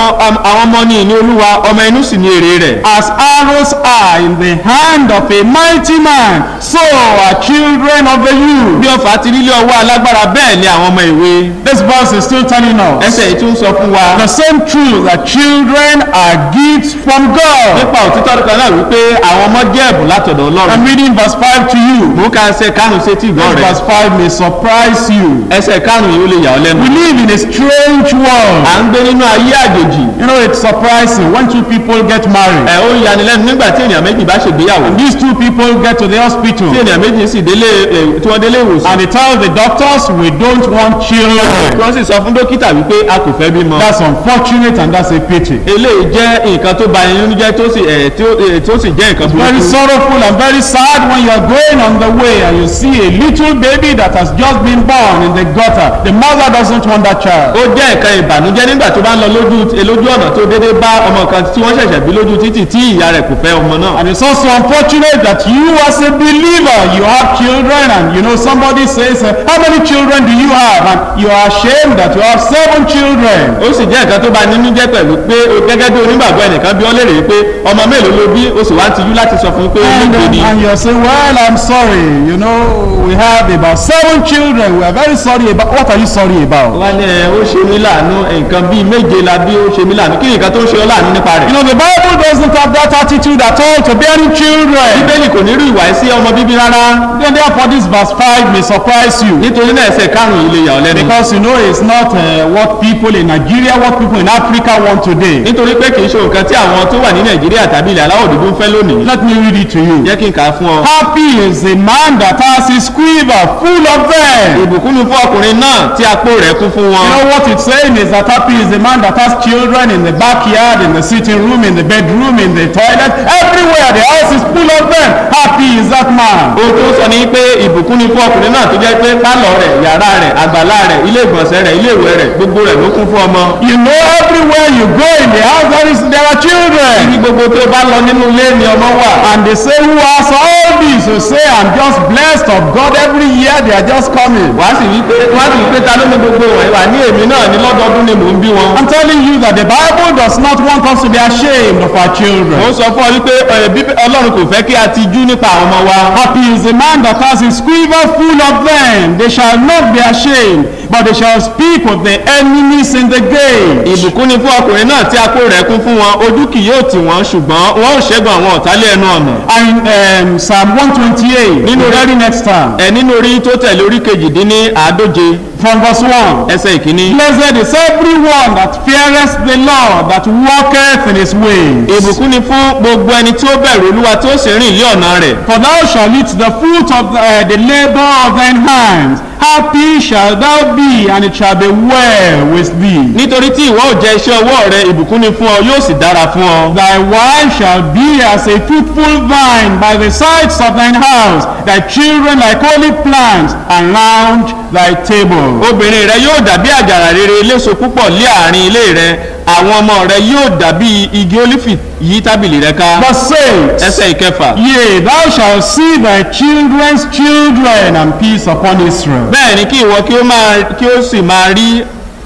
ọmọ ní ìní olúwa ọmọ inú sì ní èrè rẹ̀. As arrows are in the hand of a mighty man, so are children of the youth. bí ọfà ti nílé ọwọ́ alágbára bẹ́ẹ̀ ni àwọn ọmọ ìwé. This verse is still telling us ẹsẹ̀ yìí tún sọ fún wa. the same truth that children are gifts from God. nípa òtítọ́ kan náà wípé àwọn ọmọ jẹ́ ẹ̀bùn látọ̀dọ̀ ọlọ́run. I'm reading verse 5 to you. mú ká ẹsẹ̀ kánú sétí ìgbọ́ rẹ̀. verse 5 may surprise you. ẹsẹ̀ kánú yìí ó lè yà ọ́ lẹ́nu. We live in a strange world. à ń gbé nínú ayé àjòjì. You know, it's surprising when two people get married. ẹ̀ ó yanilẹ́nu nígbà tí ènìyàn méjì bá ṣègbéyàwó. These two people get to the hospital tí ènìyàn méjì sì délé tí wọ́n délé ìwòsàn. and they tell the doctors, we don't want children. wọ́n sì sọ fún dókítà wípé a kò fẹ́ bímọ. That's unfortunate and that's a pity. eléyìí jẹ́ nǹkan tó ba ẹni nínú jẹ́ tó sì tó sì jẹ́ nǹkan Very burúkú. sorrowful and very sad when you are going on the way and you see a little baby that has just been born in the gutter. The mother doesn't want that child. ó jẹ́ nǹkan ìbànújẹ́ nígbà tó bá ń lọ lójú lójú ọ̀nà tó dédé bá ọmọ kan tí wọ́n ṣẹ̀ṣẹ̀ bí lójú títì tí ìyá rẹ̀ kò fẹ́ ọmọ náà. And it's also unfortunate that you as a believer, you have children and you know somebody says, uh, how many children do you have? And you are ashamed that you have seven children. ó sì jẹ́ nǹkan tó bá nínú jẹ́ pẹ̀lú pé gẹ́gẹ́ bí onígbàgbọ́ ẹnìkan bí wọ́n lè rèé pé ọmọ mélòó ló bí o sì wá ń tijú láti sọ fún un pé ó And, méje ni. and you say, well, I'm sorry. You know, we have about seven children. We are very sorry about, what are you sorry about? Wọ́n ní ẹ ó ṣe mí láàánú nǹkan bíi méje la bí ó ṣe mí láàánú kí nǹkan tó ń ṣe ọ́ láàánú nípa rẹ̀. You know, the Bible doesn't have that attitude at all to bearing children. bíbélì kò ní rí ìwà sí ọmọ bíbí rárá Then therefore this verse 5 may surprise you. nítorí náà ẹsẹ̀ karùn-ún yìí lè yà ọ́ lẹ́nu. Because you know it's not uh, what people in Nigeria, what people in Africa want today. nítorí pé kì í ṣe nǹkan tí àwọn tó wà ní nàìjíríà tàbí ilẹ̀ aláwọ̀ dúdú fẹ́ lónìí. Let me read it to you. jẹ́ kí n kà á fún ọ. Happy is the man that has his quiver full of them. ìbùkún fún ọkùnrin náà tí apó rẹ̀ kún fún You wọn. know what it's saying is that happy is the man that has children in the backyard, in the sitting room, in the bedroom, in the toilet, everywhere. The house is full of them. Happy is that man. ohun tó sọ ni pé ìbùkún ni fún ọkùnrin náà tó jẹ́ pé pálọ̀ rẹ̀ yàrá rẹ̀ àgbàlá rẹ̀ ilé ìgbọ̀nsẹ̀ rẹ̀ ilé ìwẹ̀ rẹ̀ gbogbo rẹ̀ ló kún fún ọmọ. You know everywhere you go in the house there is there are ibi children. gbogbo tó bá lọ nínú ilé ni ọmọ wà. And they say who has all this? You say I'm just blessed of God every year they are just coming. wàá sì wí pé wàá sì wí pé ta ló ní gbogbo wọn wà ní èmi náà ní lọ́dọọdún ni mò ń bí wọn. I'm telling you that the Bible does not want us to be ashamed of our mo children. ń sọ fún ọ wípé ọlọ́run kò fẹ́ kí a tijú nípa àwọn ọmọ wa. Happy is the man that has his quiver full of them. They shall not be ashamed, but they shall speak of the enemies in the gate. ìbùkún ni fún ọkùnrin náà tí apó rẹ̀ kún fún wọn ojú kì yóò tì wọ́n ṣùgbọ́n wọn ò ṣẹ́gun àwọn ọ̀tá lé ẹnu ọ̀nà. And um, Psalm 128, Nínú- the very next time, ẹ nínú orí tó tẹ̀lé orí kejìdínní àádóje from verse 1. ẹsẹ̀ ìkíní. Blessed is everyone that feareth the Lord, that walketh in his ways. ìbùkún ni fún gbogbo ẹni tí ó bẹ̀rù olúwa tí ó sì rìn ilé ọ̀nà rẹ̀. For thou shalt eat the fruit of the, uh, the labor of thine hands. Happy shall thou be, and it shall be well with thee. nítorí tí ìwọ ò jẹ iṣẹ́ ọwọ́ rẹ ìbùkún ni fún ọ yóò sì dára fún ọ. Thy wife shall be as a fruitful vine by the sides of thine house, thy children like olive plants around thy table. obìnrin rẹ yóò dàbí àjàrà rere eléso púpọ̀ lé àárín ilé rẹ àwọn ọmọ rẹ yóò dàbí igi ólífì yí tábìlì rẹ ká. Verse 8. ẹsẹ̀ ìkẹfà. Yea, thou shalt see thy children's children, and peace upon Israel. bẹ́ẹ̀ ni kí ìwọ kí ó sì máa rí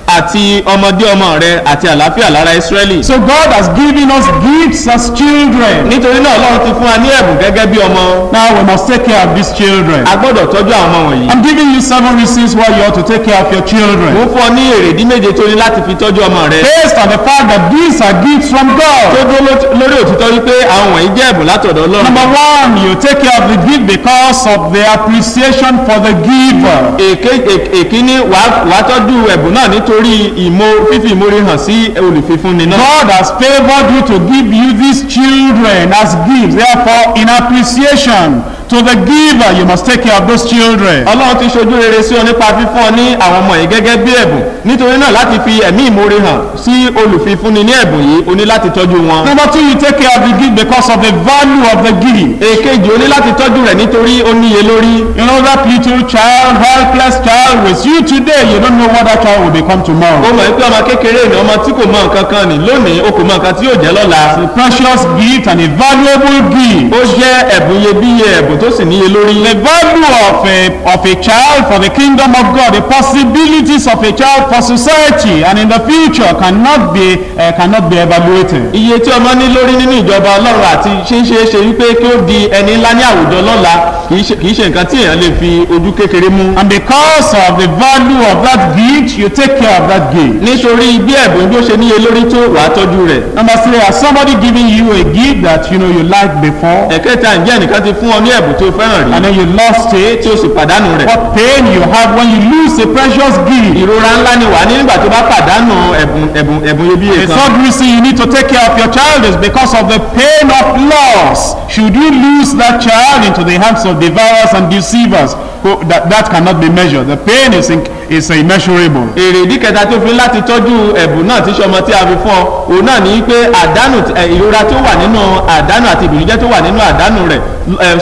àti ọmọdé ọmọ rẹ àti àlàáfíà lára Ísírẹ́lì. So God has given us gifts as children. nítorí náà Ọlọ́run ti fún wa ní ẹ̀bùn gẹ́gẹ́ bí ọmọ. Now we must take care of these children. a gbọ́dọ̀ tọ́jú àwọn ọmọ wọ̀nyí. I'm giving you seven reasons why you ought to take care of your mo children. ń fún ọ ní èrèdí méje tó ní láti fi tọ́jú ọmọ rẹ. Based on the fact that these are gifts from tó God. dúró ló- lórí òtítọ́ wípé àwọn wọ̀nyí jẹ́ ẹ̀bùn látọ̀dọ̀ Ọlọ́run. Number one, you take care of the gift because of the appreciation for the giver. Èkíní wàá tọ́jú ẹ̀bùn náà nítorí ìmọ̀ fífi ìmoore hàn sí olùfífúnni náà. God has favored you to give you these children as gifts. Therefore, in appreciation to the giver, you must take care of those children. Ọlọ́run ti ṣojú rere sí ọ nípa fífún ọ ní àwọn ọmọ yìí gẹ́gẹ́ bí ẹ̀bùn nítorí náà láti fi ẹ̀mí ìmoore hàn sí olùfífúnni ní ẹ̀bùn yìí o ní láti tọ́jú wọn. Number two, you take care of the gift because of the value of the gift. èkejì o ní láti tọ́jú rẹ̀ nítorí ó níye lórí. You know that little child, helpless child with you today, you don't know what that child will become ó tomorrow. mọ̀ pé ọmọ kékeré ni ọmọ tí kò mọ nǹkan kan ní lónìí o kò mọ nǹkan tí yóò jẹ́ lọ́la. A precious gift and a valuable gift. ó jẹ́ ẹ̀bùn iyebíye ẹ̀bùn tó sì níye lórí. The value of a, of a child for the kingdom of God, the possibilities of a child for society and in the future cannot be, uh, cannot be evaluated. iye tí ọmọ ní lórí nínú ìjọba ọlọ́run àti ṣíṣe é ṣe wípé kí ó di ẹni ńlá ní àwùjọ lọ́la kìí ṣe nǹkan tí èèyàn lè fi ojú kékeré mú. And because of the value of that gift, you take care of that gift. nítorí bí ẹ̀bùn bí ó ṣe níye lórí tó wàá tọ́jú rẹ̀. Number three, has somebody giving you a gift that you know you liked before ẹ̀kẹta ǹjẹ́ ẹnìkan ti fún ọ ní ẹ̀bùn tó fẹ́ràn rí and then you lost it? tí ó sì pàdánù rẹ̀. What pain you have when you lose a precious gift. ìrora ńlá ni wà ní nígbà tó bá pàdánù ẹ̀bùn ẹ̀bùn ẹ̀bùn iyebíye The kan. third reason you need to take care of your child is because of the pain of loss. Should you lose that child into the hands of devourers and deceivers, who, that, that cannot be measured. The pain is, in, is immeasurable. èrè ìdí kẹta tó fi láti tọ́jú ẹ̀bùn náà tí sọmọ tí a fi fún ọ òun náà ní pé àdánù ìrora tó wà nínú àdánù àti ìbìnújẹ́ tó wà nínú àdánù rẹ̀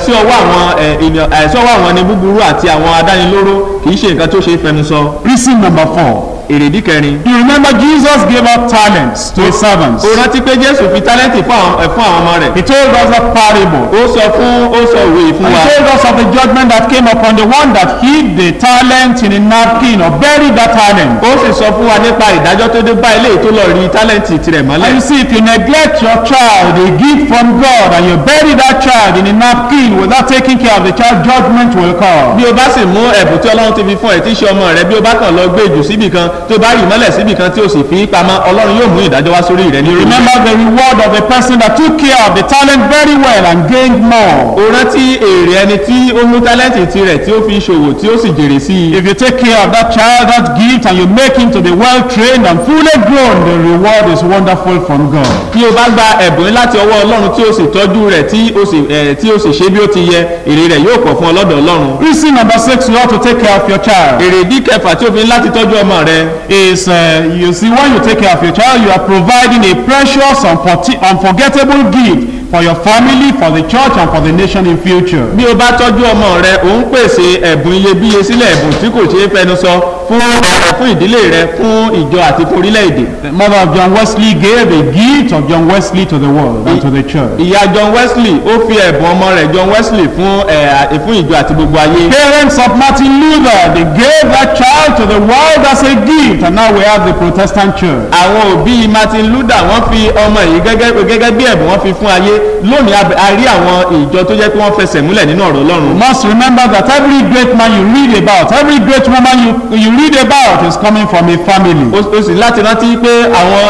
sí ọwọ́ àwọn ènìyàn sí ọwọ́ àwọn ẹni búburú àti àwọn adánilóró kì í ṣe nǹkan tó ṣe é fẹnu sọ. Reason number four. Èrèdí kẹrin You remember Jesus gave out talents to his servants. ó rántí pé jésù fi tálẹ́ǹtì fún àwọn fún àwọn ọmọ rẹ̀ He told us a parable. ó sọ fún ó sọ òwe yìí fún wa he told us of the judgment that came upon the one that hid the talent in a napkin or buried that talent. ó sì sọ fún wa nípa ìdájọ́ tó dé bá eléyìí tó lọ rí tálẹ́ǹtì tirẹ̀ mọ́lẹ̀ And you see, if you neglect your child, a gift from God, and you bury that child in a napkin without taking care of the child, judgment will come. bí o bá sì mú ẹ̀bùn tí ọlọ́run ti fi fún ẹ tí í ṣe ọmọ rẹ bí o bá kàn lọ gbé jù síbì kan tó bá rì mọ́lẹ̀ síbì kan tí o sì fi pamọ́ ọlọ́run yóò mú ìdájọ́ wá sórí rẹ ní orí Remember the reward of a person that took care of the talent very well and gained more. o rántí èrè ẹni tí ó mú tálẹ́ǹtì tirẹ̀ tí ó fi ṣòwò tí ó sì jèrè sí i If you take care of that child, that gift, and you make him to be well trained and fully grown, the reward is wonderful from God. bí o bá gba ẹ̀bùn láti ọwọ́ ọlọ́run tí o sì tọ́jú rẹ̀ tí o sì ẹ̀ tí o sì ṣe bí ó ti yẹ èrè rẹ̀ yóò pọ̀ fún ọlọ́dọ̀ ọlọ́run Reason number six, you ought to take care of your child. èrè ìdí kẹfà tí o fi ní láti tọ́jú ọmọ rẹ Is uh, you see, when you take care of your child, you are providing a precious, unforgettable gift for your family, for the church, and for the nation in future. bí o bá tọ́jú ọmọ rẹ ò ń pèsè ẹ̀bùn iyebíye sílẹ̀ ẹ̀bùn tí kò ṣeé fẹnu sọ fún ọ̀rọ̀ fún ìdílé rẹ fún ìjọ àti fún orílẹ̀-èdè The mother of John Wesley gave a gift of John Wesley to the world and to the church. ìyá john wesley ó fi ẹ̀bùn ọmọ rẹ̀ john wesley fún ẹ̀ fún ìjọ àti gbogbo ayé Parents of Martin Luther, they gave that child to the world as a gift, and now we have the Protestant church. àwọn òbí martin luther wọ́n fi ọmọ yìí gẹ́gẹ́ bí ẹ̀bùn wọ́n fi fún ayé lónìí a rí àwọn ìjọ tó jẹ́ pé wọ́n fẹsẹ̀ múlẹ̀ nínú ọ̀rọ̀ ọlọ́run You must remember that every great man you read about, every great woman you, you read about is coming from a family. o o sì láti rántí pé àwọn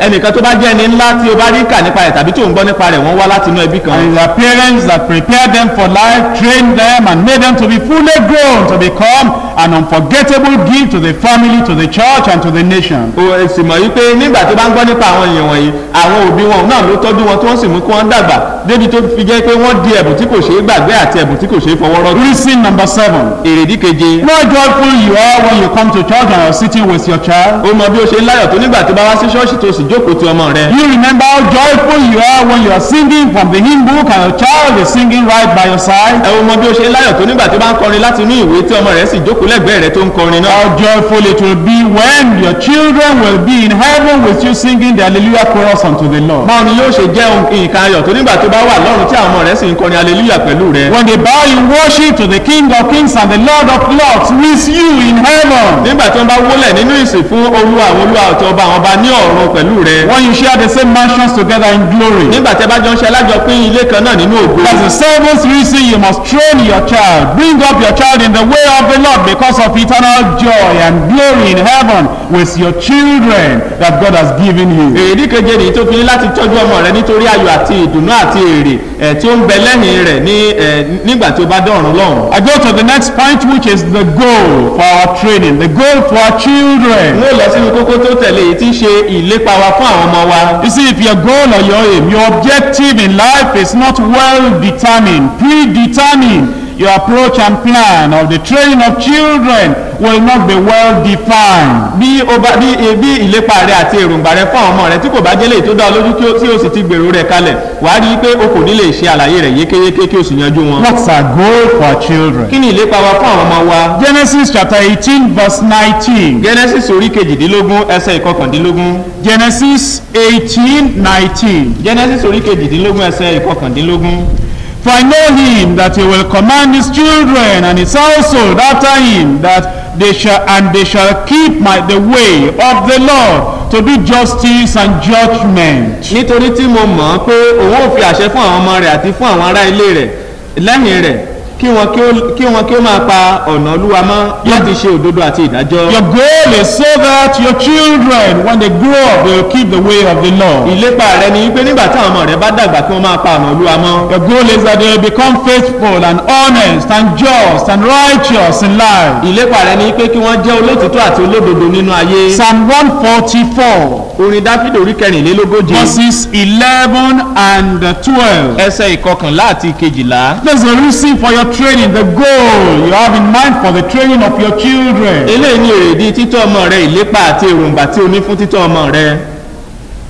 ẹnìkan tó bá jẹ́ ẹni ńlá tí o bá rí kà nípa rẹ̀ tàbí tó ń gbọ́ nípa rẹ̀ wọ́n wá láti inú ẹbí kan And their parents that prepared them for life, trained them, and made them to be fully grown to become an unforgettable gift to the family, to the church, and to the nation. o sì mọ̀ wípé nígbà tó bá ń gbọ́ nípa àwọn èèyàn wọ̀nyí àwọn òbí wọn náà ló tọ́jú wọn tí wọ́n sì mú kí wọ́n dàgbà débi tó fi jẹ́ pé wọ́n di ẹ̀bùn tí kò ṣeé gbàgbé àti ẹ̀bùn tí kò ṣeé fọwọ́ rọ́jú. Reason number seven. èrèdí keje how joyful you are when you come to church and you're sitting with your child? ó mọ bí ó ṣe ń láyọ̀ tó nígbà tó bá wá sí ṣọ́ọ̀ṣì tó sì jókòó ti ọmọ rẹ̀ You remember how joyful you are when you are singing from the hymn book and your child is singing right by your side? ẹ ó mọ bí ó ṣe ń láyọ̀ tó nígbà tó bá ń kọrin láti inú ìwé tí ọmọ rẹ̀ sì jókòó lẹ́gbẹ̀ẹ́ rẹ̀ tó ń kọrin náà How joyful it will be when your children will be in heaven with you singing the Hallelujah chorus unto the Lord. báwo ni yóò ṣe jẹ́ nǹkan ayọ̀ tó nígbà tó bá wà lọ́run tí àwọn ọmọ rẹ̀ sì ń kọrin hallelujah pẹ̀lú rẹ̀ When they bow in worship to the King of Kings and the Lord of Lords with you in heaven. nígbà tó ń bá wólẹ̀ nínú ìsìn fún olúwa àwọn olúwa ọba àwọn ọba ní ọ̀run pẹ̀lú rẹ̀ When you share the same mansions together in glory. nígbà tẹ́ bá jọ ń ṣe alájọpín ilé kan náà nínú ògo That's the seventh reason you must train your child. Bring up your child in the way of the Lord because of eternal joy and glory in heaven with your children that God has given you. èrèdí keje nìyí tó fi ní láti tọ́jú ọmọ rẹ nítorí ayọ̀ àti ìdùnnú àti èrè ẹ̀ tí ó ń bẹ lẹ́yìn rẹ̀ ní ẹ̀ nígbà tí ó bá dọ̀run lọ́hùn. I go to the next point, which is the goal for our training, the goal for our children. ó lọ sínú kókó tó tẹ̀lé èyí tí ń ṣe ìlépa wa fún àwọn ọmọ wa. You see, if your goal or your aim, your objective in life is not well determined, predetermined, your approach and plan of the training of children will not be well defined. bí o bá bí bí ìlépa rẹ àti èròǹgbà rẹ fún àwọn ọmọ rẹ tí kò bá jẹ́ lè tó dá ọ lójú tí o sì ti gbèrò rẹ kalẹ̀ wàá rí i pé o kò ní lè ṣe àlàyé rẹ yékéyéké kí o sì yanjú wọn. What's our goal for our children? kí ni ìlépa wa fún àwọn ọmọ wa. Genesis chapter 18, verse 19. genesis orí kejìdínlógún ẹsẹ̀ ìkọkàndínlógún. Genesis 18, 19. genesis orí kejìdínlógún ẹsẹ̀ ìkọkàndínlógún. For I know him that he will command his children and his household after him that they shall and they shall keep my the way of the Lord to do justice and judgment. nítorí tí mo mọ̀ pé òun ò fi àṣẹ fún àwọn ọmọ rẹ̀ àti fún àwọn ará ilé rẹ̀ lẹ́yìn rẹ̀ kí wọn kí ó- máa pa ọ̀nà olúwa mọ́ láti ṣe òdodo àti ìdájọ́. Your goal is so that your children, when they grow up, they will keep the way of the Lord. ìlépa rẹ ni wípé nígbà táwọn ọmọ rẹ bá dàgbà kí wọ́n máa pa ọ̀nà olúwa mọ́. Your goal is that they will become faithful and honest and just and righteous in life. ìlépa rẹ ni wípé kí wọ́n jẹ́ olótìtọ́ àti olódodo nínú ayé. Psalm 144, orin dáfídì orí kẹrìnlélógóje verses 11 and 12. ẹsẹ̀ ìkọkànlá àti ìkejìlá. There's a reason for your training, the goal you have in mind for the training of your children. eléyìí ni èrèdí títọ́ ọmọ rẹ ìlépa àti èròǹgbà tí o ní fún títọ́ ọmọ rẹ.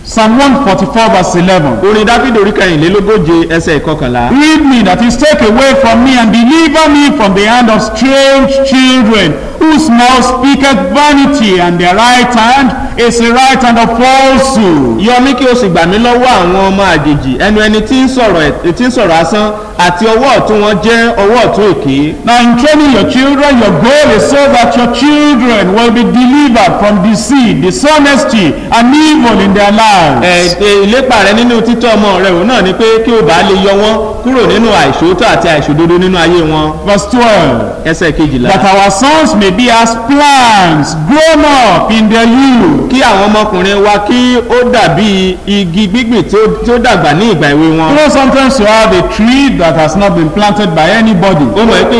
Psalm 144, verse 11. orin dáfídì orí kẹrìnlélógóje ẹsẹ̀ ìkọkànlá. Read me that is take away from me and deliver me from the hand of strange children whose mouth speaketh vanity, and their right hand is a right hand of falsehood. yọ mí kí o sì gbà mí lọ́wọ́ àwọn ọmọ àjèjì ẹnu ẹni tí ń sọ̀rọ̀ tí ń sọ̀rọ̀ asán àti ọwọ́ ọ̀tún wọn jẹ́ ọwọ́ ọ̀tún èké. Now, in training your children, your goal is so that your children will be delivered from deceit, dishonesty, and evil in their lives. ẹ, ìlépa rẹ nínú títọ́ ọmọ rẹ òun náà ni pé kí o bá lè yọ wọn kúrò nínú àìṣòótọ́ àti àìṣòdodo nínú ayé wọn. Verse 12. ẹsẹ̀ kejìlá. That our sons may be as plants grown up in their youth. kí àwọn ọmọkùnrin wa kí ó dàbí igi gbígbìn tí ó- dàgbà ní ìgbà ìwé wọn. You know, sometimes you have a tree that has not been planted by anybody. ó mọ̀ pé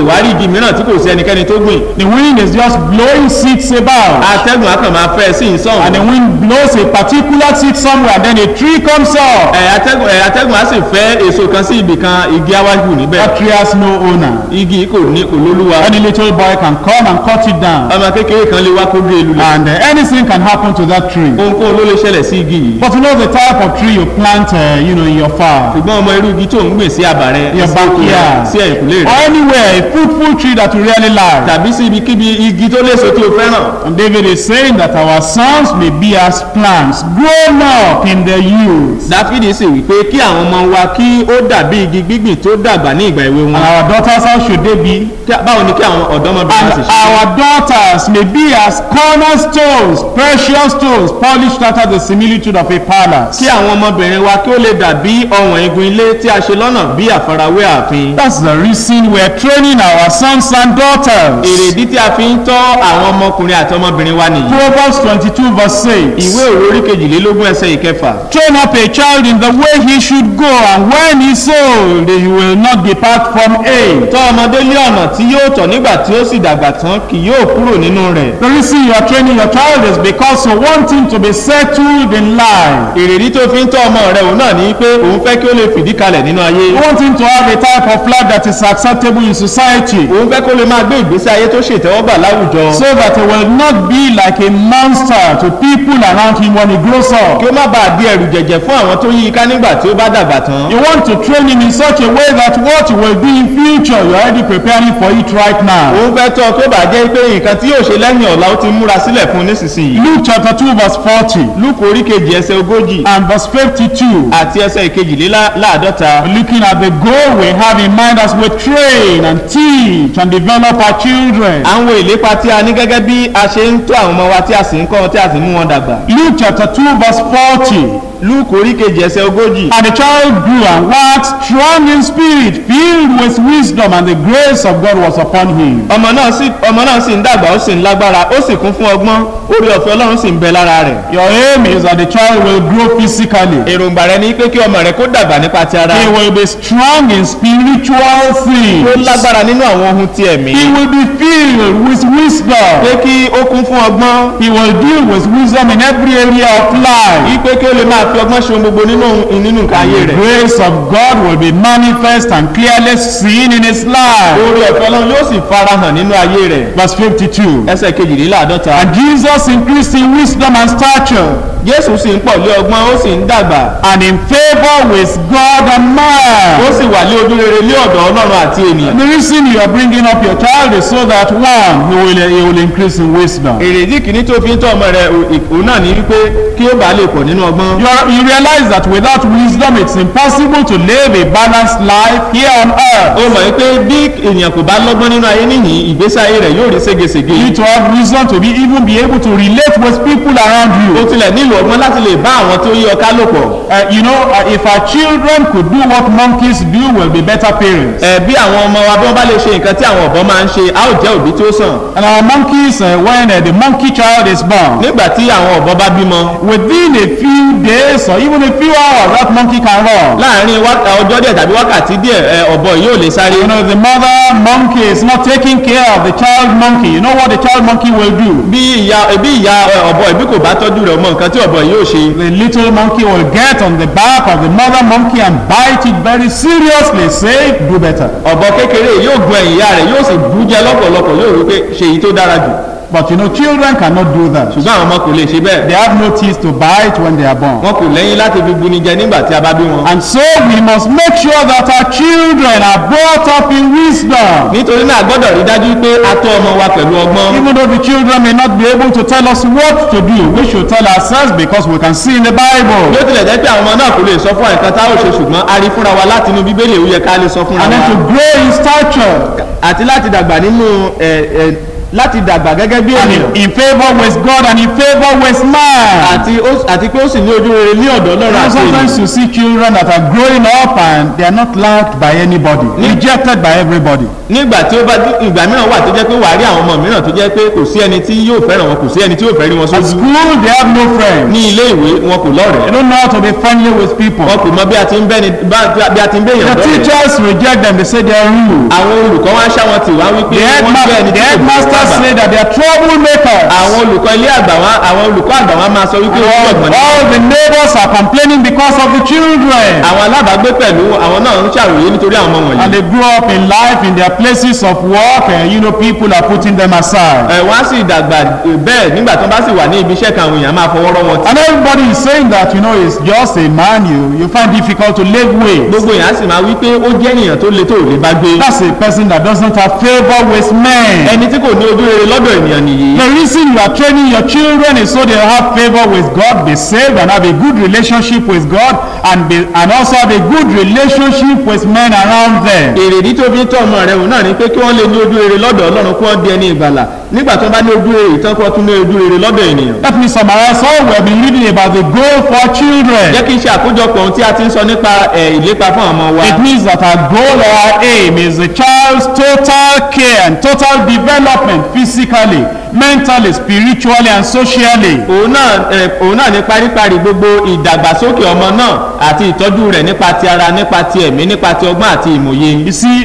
ìwárí igi mìíràn tí kò sí ẹnikẹ́ni tó gbìn. The wind is just blowing seeds about. atẹ́gùn akàn máa fẹ́ sí ìsọ̀hún. And the wind blows a particular seed somewhere, then a tree comes up. ẹ atẹ́gùn ẹ atẹ́gùn á sì fẹ́ èso kan sí ibì kan igi awájú níbẹ̀. That tree has no owner. igi kò ní kò lólúwa. Any little boy can come and cut it down. ọmọ kékeré kan lè wá kó gbé e lulẹ̀. And uh, anything can happen to that tree. ohunkóhun ló lè ṣẹlẹ̀ sí igi yìí. But you know the type of tree you plant, uh, you know, in your farm. ṣùgbọ́n ọmọ irú igi tó ń gbìn sí àbá rẹ Your sí oko rẹ, backyard. sí Or rẹ anywhere, a fruitful tree that you really like. tàbí sí ibikíbi igi tó léso tí o fẹ́ràn. And David is saying that our sons may be as plants, grown up in their youth. dáfídì sì wí pé kí àwọn ọmọ wa kí ó dàbí igi gbígbìn tó dàgbà ní ìgbà And wọn. our daughters, how should they be? Báwo ni kí àwọn ọ̀dọ́mọbìnrin And. Our daughters may be as cornerstones, precious stones, polished after the similitude of a palace. kí àwọn ọmọbìnrin wa kí ó lè dàbí ọ̀wọ̀n igun ilé tí a ṣe lọ́nà bí àfarawé ààfin. That's the reason we're training our sons and daughters. èrèdí tí a fi ń tọ́ àwọn ọmọkùnrin àti ọmọbìnrin wa nìyí. Proverbs 22 verse 6. ìwé òrórí kejìlélógún ẹsẹ̀ ìkẹfà. Train up a child in the way he should go, and when he's old, he will not depart from it. tọ́ ọmọdé lé ọ̀nà tí yóò tọ̀ nígbà tí ó sì dàgbà tán kì yóò kúrò nínú rẹ̀. The reason you are training your child is because you want him to be settled in life. èrèdí tó fi ń tọ́ ọmọ rẹ̀ òun náà ní pé òun fẹ́ kí ó lè fìdí kalẹ̀ nínú ayé. You want him to have a type of life that is acceptable in society. òun fẹ́ kó lè máa gbé ìgbésí ayé tó ṣètẹ́wọ́gbà láwùjọ. So that he will not be like a monster to people around him when he grows up. kí ó má bàa di ẹ̀rù jẹ̀jẹ̀ fún àwọn tó yí i ká nígbà tí ó bá dàgbà tán. You want to train him in such a way that what you will do in future, you're already preparing for it right now. òun fẹ́ tọ́ kí ó bàa jẹ́ pé nǹkan tí yóò ṣe lẹ́yìn ọ̀la ó ti múra sílẹ̀ fún nísinsìnyí. Luke chapter 2 verse 40 lúkù orí kejì ẹsẹ̀ ogójì and verse 52. àti ẹsẹ̀ ìkejìléláàádọ́ta. Looking at the goal we have in mind as we train and teach and develop our children. à ń wo ìlépa tí a ní gẹ́gẹ́ bí a ṣe ń tó àwọn ọmọ wa tí a sì ń kọ́ wọn tí a sì ń mú wọn dàgbà. Luke chapter 2 verse 40. lúkù orí kejì ẹsẹ̀ ogójì. And the child grew and waxed strong in spirit, filled with wisdom, and the grace of God was upon him. ọmọ náà ọmọ náà sì ń dàgbà ó sì ń lágbára ó sì kún fún ọgbọ́n orí ọ̀fẹ́ ọlọ́run sì ń bẹ lára rẹ̀. Your aim is that the child will grow physically. èròǹgbà rẹ ni pé kí ọmọ rẹ kó dàgbà nípa ti ara. He will be strong in spiritual ó things. lágbára nínú àwọn ohun ti ẹ̀mí. He will be filled with pé wisdom. kí ó kún fún ọgbọ́n. He will deal with wisdom in every area of life. wípé kí ó lè máa fi ọgbọ́n ṣe ohun gbogbo nínú nínú nǹkan ayé The rẹ̀. grace of God will be manifest and clearly seen in his life. orí ọ̀fẹ́ ọlọ́run yóò sì farahàn nínú ayé rẹ̀. Verse 52. ẹsẹ̀ kejìléláàádọ́ta. And Jesus increased in wisdom and stature jésù sì ń pọ̀ lé ọgbọ́n ó sì ń dàgbà. and in favor with God and ó man. sì wà lé ojú rere lé ọ̀dọ̀ ọlọ́run àti ènìyàn. The reason you are bringing up your child is so that one, he will, he will increase in wisdom. èrèdí kìíní tó fi ń tọ́ ọmọ rẹ̀ òun náà ní wípé kí ó bàa lè pọ̀ nínú ọgbọ́n. You, realize that without wisdom, it's impossible to live a balanced life here on earth. ó mọ̀ wípé bí ènìyàn kò bá lọ́gbọ́n nínú ayé níyìn ìgbésí ayé rẹ̀ yóò rí ségesège. You to have wisdom to be even be able to relate with people around you. tilẹ̀ nílò ọgbọ́n láti lè bá àwọn tó yí ọ ká lò pọ̀. Uh, you know, uh, if our children could do what monkeys do, we'll be better parents. ẹ bí àwọn ọmọ wa bí wọ́n bá lè ṣe nǹkan tí àwọn ọ̀bọ máa ń ṣe a ó jẹ́ òbí tí ó sàn. And our monkeys, uh, when uh, the monkey child is born, nígbà tí àwọn ọ̀bọ bá bímọ within a few days or even a few hours, that monkey can run. láàárín wákà- ọjọ́ díẹ̀ tàbí wákàtí díẹ̀ ọ̀bọ yìí ò lè sáré. You know, the mother monkey is not taking care of the child monkey. You know what the child monkey will do? bí ìyá bí ìyá ẹ, ọ̀bọ ìbí kò bá tọ́jú rẹ̀ mọ nǹkan tí ọ̀bọ yìí ò ṣe. The little monkey will get on the back of the mother monkey and bite it very seriously. Say, do better. ọ̀bọ kékeré yóò gun ẹ̀yìn ìyá rẹ̀ yóò sì bú jẹ lọ́pọ̀lọpọ̀ yóò rí pé ṣe èyí tó dára jù. But you know, children cannot do that. ṣùgbọ́n àwọn ọmọ kò lè ṣe bẹ́ẹ̀ They have no teeth to bite when they are born. wọn kò lẹ́yìn láti fi buni jẹ nígbà tí a bá bí wọn. And so we must make sure that our children are brought up in wisdom. nítorí náà a gbọ́dọ̀ rí dájú pé a tọ́ ọmọ wa pẹ̀lú ọgbọ́n. Even though the children may not be able to tell us what to do, we should tell ourselves because we can see in the bí Bible. ó tilẹ̀ jẹ́ pé àwọn ọmọ náà kò lè sọ fún nǹkan tá ò ṣe ṣùgbọ́n a rí fúnra wa láti inú bíbélì ó yẹ ká lè sọ fúnra And then to grow in stature àti láti dàgbà nínú ẹ, ẹ, láti dàgbà gẹ́gẹ́ bí and ènìyàn. in, in favor with God and in favor with man. àti ó- àti pé ó sì ní ojú rere ní ọ̀dọ̀ know, àti sometimes ènìyàn. you see children that are growing up and they are not liked by anybody, rejected by everybody. nígbà tí ó bá ìgbà mìíràn wà tó jẹ́ pé wàá rí àwọn ọmọ mìíràn tó jẹ́ pé kò sí ẹni tí yóò fẹ́ràn wọn kò sí ẹni tí yóò fẹ́ rí wọn At sójú. school, they have no friends. ní ilé ìwé wọn kò They lọ́rẹ̀ẹ́. don't know how to be friendly with people. wọn kò mọ bí a ti ń bẹ́ni bí a ti ń bẹ́yàn The lọ́rẹ̀ẹ́. teachers reject them. They say they are rude. àwọn olùkọ́ wá ṣá wọn tì wá wípé The, wọ́n jẹ́ ẹni the tí kò wá say that they are troublemakers. àwọn olùkọ́ ilé àgbà wá àwọn olùkọ́ àgbà wá máa sọ wípé wọ́n ní. all the neighbors are complaining because of the children. àwọn alábàágbé pẹ̀lú àwọn náà ń ṣàròyé nítorí àwọn ọmọ And wọ̀nyí. they grow up in life in their places of work, and you know, people are putting them aside. ẹ wọ́n á sì dàgbà eh, bẹ́ẹ̀ nígbà tó bá sì wà ní ibi iṣẹ́ kan àwọn èèyàn máa wọn. And everybody is saying that, you know, it's just a man you, you find difficult to live with. gbogbo èèyàn á sì máa wí pé ó jẹ́ ènìyàn tó le tó ò lè bá gbé. That's a person that doesn't have favor with men. ẹni tí kò ní ojú rere lọ́dọ̀ ènìyàn nìyí. The reason you are training your children is so they have favor with God, be saved, and have a good relationship with God, and be, and also have a good relationship with men around them. èrèdí tó fi ń tọ́ ọmọ rẹ̀ òun náà ni pé kí wọ́n lè ní ojú rere lọ́dọ̀ ọlọ́run kí wọ́n di ẹni ìgbàlà nígbà tó bá ní ojú rere ìtàn wọ́n tún ní ojú rere lọ́dọ̀ ènìyàn. Let me summarize all we have been reading about the goal for children. jẹ́ kí n ṣe àkójọpọ̀ ohun tí a ti ń sọ nípa ìlépa fún ọmọ wa. It means that our goal or our aim is the child's total care and total development physically, mentally, spiritually, and socially. òun náà ẹ̀, òun náà ní paríparí gbogbo ìdàgbàsókè ọmọ náà àti ìtọ́jú rẹ̀ nípa ti ara nípa ti ẹ̀mí nípa ti ọgbọ́n àti ìmòye. You see,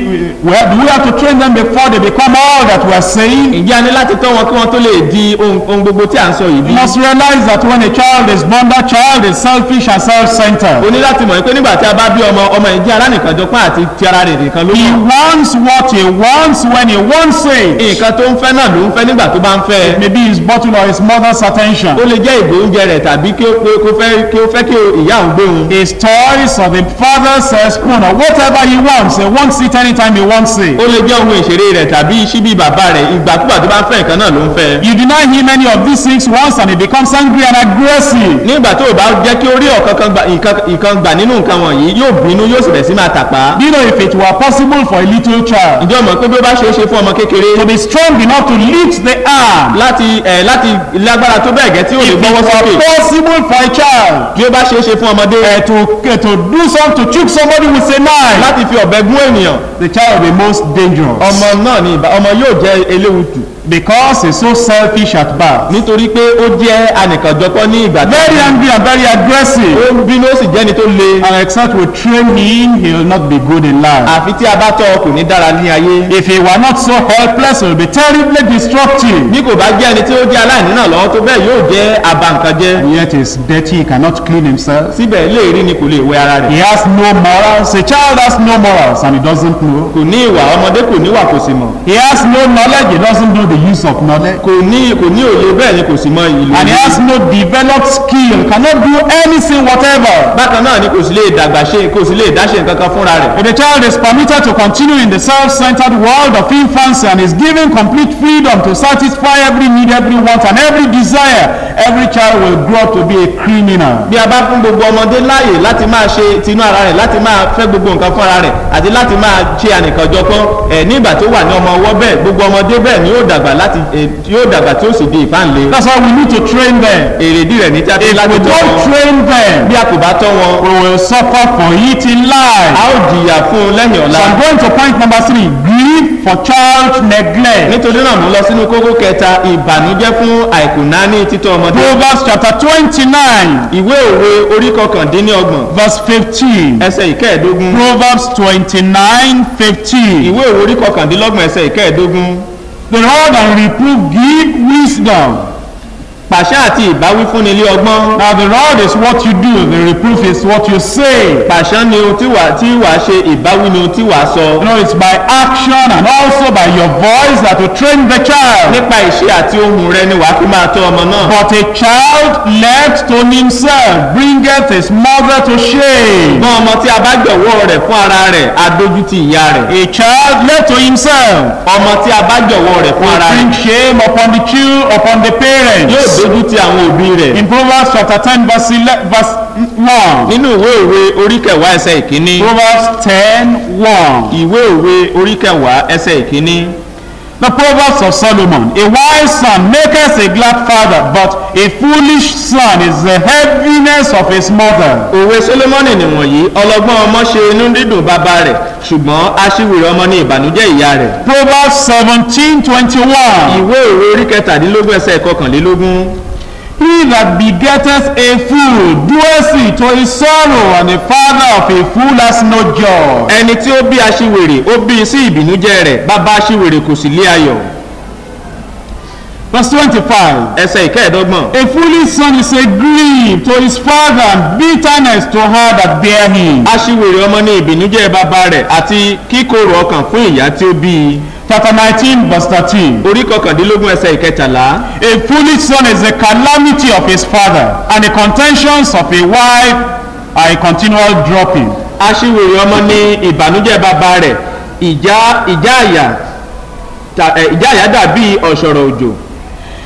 we have, we have to train them before they become all that we are saying? ǹjẹ́ a ní láti tọ́ wọn kí wọ́n tó lè di ohun gbogbo tí à ń sọ yìí? You must realize that when a child is born, that child is selfish and self-centered. o ní láti mọ̀ pé nígbà tí a bá bí ọmọ ọmọ yìí jẹ́ alánìkanjọpọ́n àti ti ara rẹ̀ nìkan ló He mọ̀. wants what he wants when he wants it. nǹkan tó ń fẹ́ náà ló ń fẹ́ nígbà tó bá ń fẹ́. Maybe his bottle or his mother's attention. ó lè jẹ́ ìgò oúnjẹ rẹ̀ tàbí kí ó fẹ́ kí ó fẹ́ kí ìyá òun gbé òun. His toys or the father's uh, spoon or whatever he wants. He wants it anytime he wants it. ó lè jẹ́ ohun ìṣeré rẹ̀ tàbí ṣíbí bàbá rẹ̀ ìgbàkúgbà tó bá fẹ́ nǹkan náà ló ń fẹ́. You deny him any of these things once and he becomes angry and aggressive. nígbà tó o bá jẹ́ kí ó rí ọ̀kankan nǹkan nǹkan gbà nínú nǹkan wọ̀nyí yóò bínú yóò sì bẹ̀ sí máa tàpá. Do you know if it were possible for a little child ǹjẹ́ o mọ̀ pé bí ó bá ṣeé ṣe fún ọmọ kékeré to be strong enough to lift the arm, láti ẹ̀ láti lágbára tó bẹ́ẹ̀ gẹ́ tí ó lè if it gbọ́wọ́ sókè. were possible for a child bí ó bá ṣeé ṣe fún ọmọdé. Uh, to, uh, to do something, to choke somebody with a knife, láti fi ọ̀bẹ gún ènìyàn. The child will be most dangerous. Ọmọ náà ni ọmọ yóò jẹ́ eléwu jù because he's so selfish at birth. nítorí pé ó jẹ́ anìkànjọpọ̀ ní ìgbà tó Very angry and very aggressive. ó ń bínú ó sì jẹ́ni tó le And except we train him, he will not be good in life. àfi tí a bá tọ́ ọ kò ní dára ní ayé If he were not so helpless, he will be terribly destructive. bí kò bá jẹ́ ẹni tí ó jẹ́ aláìní náà lọ́wọ́ tó bẹ́ẹ̀ yóò jẹ́ abankanjẹ́ And yet he's dirty, he cannot clean himself. síbẹ̀ léèrí ni kò lè wẹ ara rẹ̀ He has no morals. A child has no morals and he doesn't know. kò ní ìwà ọmọdé kò níwà kò sì mọ̀ He has no knowledge, he doesn't know the use of knowledge. kò ní kò ní òye bẹ́ẹ̀ ni kò sì mọ ìlú And he has no developed skill, cannot do anything whatever. bákan náà ni kò sì lè dàgbà ṣe kò sì lè dáṣe nǹkan kan fúnra rẹ̀ If the child is permitted to continue in the self-centered world of infancy and is given complete freedom to satisfy every need, every want, and every desire, every child will grow up to be a criminal. bí a bá fún gbogbo ọmọdé láàyè láti máa ṣe tinú ara rẹ̀ láti máa fẹ́ gbogbo nǹkan fún ara rẹ̀ àti láti máa ṣe ànìkànjọpọ̀ ẹ̀ nígbà tó wà ní ọmọ ọwọ́ bẹ́ẹ̀ gbogbo ọmọdé bẹ́ẹ̀ ni yóò dàgbà láti ẹ̀, yóò dàgbà tí ó sì di ìfáǹle That's why we need to train them. èrèdí rẹ̀ ní tí a ti If láti we tọ́ don't wọn train them, bí a kò bá tọ́ wọn we will suffer for it in a ó jìyà fún un lẹ́yìn So ọ̀la I'm going to point number three, grief for child neglect. nítorí náà mo lọ sínú kókó kẹta ìbànújẹ́ fún àìkùnání títọ́ ọmọdé. Proverbs chapter 29, ìwé òwe orí kọkàndínlọ́gbọ̀n. Verse 15. ẹsẹ̀ ìkẹẹ̀ẹ́dógún Proverbs 29, 15. ìwé òwe orí kọkàndínlọ́gbọ̀n ẹsẹ̀ ìkẹẹ̀ẹ́dógún The rod and reproof give wisdom, pàṣẹ àti ìbáwí fúnni ilé ọgbọ́n Now the rod is what you do, the reproof is what you say. pàṣẹ ni ohun tí wàá tí wàá ṣe ìbáwí ni ohun tí wàá sọ You know, it's by action and also by your voice that you train the child. nípa ìṣe àti ohun rẹ ni wàá fi máa tọ́ ọmọ náà But a child left to himself bringeth his mother to shame. ṣùgbọ́n ọmọ tí a bá jọ̀wọ́ rẹ̀ fún ara rẹ̀ á ti ìyá rẹ̀ A child left to himself ọmọ tí a bá jọ̀wọ́ rẹ̀ fún will ara rẹ̀ bring shame upon the children, upon the yóò dójú ti àwọn òbí rẹ̀ In Proverbs chapter 10 verse 11, verse 1. nínú ìwé òwe orí kẹwàá ẹsẹ̀ ìkíní Proverbs 10 1. ìwé òwe orí kẹwàá ẹsẹ̀ ìkíní The Proverbs of Solomon. A wise son maketh a glad father, but a foolish son is the heaviness of his mother. òwe solomoni nìwọ̀nyí ọlọ́gbọ́n ọmọ ṣe inú dídùn bàbá rẹ̀ ṣùgbọ́n aṣíwèrè ọmọ ní ìbànújẹ́ ìyá rẹ̀ Proverbs 17 21. ìwé òwe orí kẹtàdínlógún ẹsẹ̀ kọkànlélógún He that begetteth a fool doeth it to his sorrow, and the father of a fool has no joy. ẹni tí ó bí aṣíwèrè ó bí sí ìbìnújẹ́ rẹ̀ bàbá aṣíwèrè kò sì lé ayọ̀ Verse 25. ẹsẹ̀ ìkẹẹ̀dọ́gbọ̀n A foolish son is a grief to his father, and bitterness to her that bear him. aṣíwèrè ọmọ ní ìbìnújẹ́ bàbá rẹ̀ àti kíkorò ọkàn fún ìyá tí ó bí i Chapter 19, verse 13. orí kọkàndínlógún ẹsẹ̀ ìkẹtàlá A foolish son is the calamity of his father, and the contentions of a wife are a continual dropping. aṣíwèrè ọmọ ní ìbànújẹ́ bàbá rẹ̀ ìjà ìjà àyà ìjà àyà dàbí ọ̀ṣọ̀rọ̀ òjò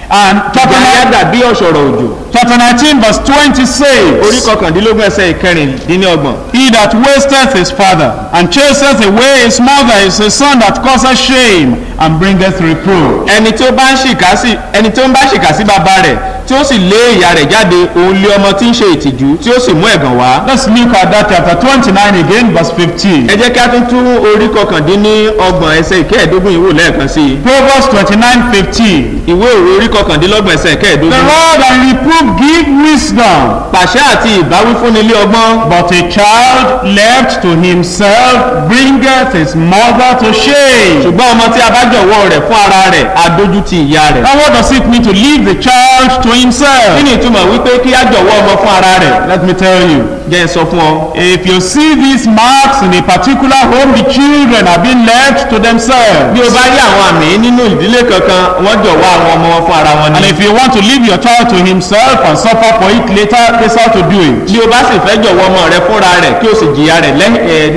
And chapter, ìjà àyà nine- dàbí ọ̀ṣọ̀rọ̀ òjò chapter 19, verse 20 orí says, kọkàndínlógún ẹsẹ̀ ìkẹrìndínlọ́gbọ̀n He that wasteth his father and chaseth away his mother is a son that causeth shame and bringeth reproach. ẹni tí ó bá ń ṣìkà sí ẹni tí ó ń bá ṣìkà sí bàbá rẹ̀ tí ó sì lé ìyá rẹ̀ jáde òun lé ọmọ tí ń ṣe ìtìjú tí ó sì mú ẹ̀gàn wá Let's look at that chapter 29 again, verse 15. ẹ jẹ́ kí a tún tún orí kọkàndínlọ́gbọ̀n ẹsẹ̀ ìkẹẹ̀ẹ́dógún yìí wò lẹ́ẹ̀kan sí i Proverbs 29, 15. ìwé òwe orí kọkàndínlọ́gbọ̀n ẹsẹ̀ The ìkẹẹ̀ẹ́dógún rod and reproof give wisdom, pàṣẹ àti ìbáwí fúnni ilé ọgbọ́n but a child left to himself bringeth his mother to shame. ṣùgbọ́n ọmọ tí a bá jọ̀wọ́ rẹ̀ fún ara rẹ̀ adójú ti ìyá rẹ̀ Now what does it mean to leave the child to kí himself? ni ìtumọ̀ wípé kí a jọ̀wọ́ ọmọ fún ara rẹ̀ Let me tell you. jẹ́ ẹ sọ fún ọ If you see these marks in a particular home, the children are being left to bí themselves. o bá rí àwọn àmì nínú ìdílé kankan wọ́n jọ̀wọ́ àwọn ọmọ wọn fún ara wọn And ni if you want to leave your child to himself and suffer for it later, how to do it. bí o bá sì fẹ́ jọ̀wọ́ ọmọ rẹ fúnra rẹ̀ kí o sì jìyà rẹ̀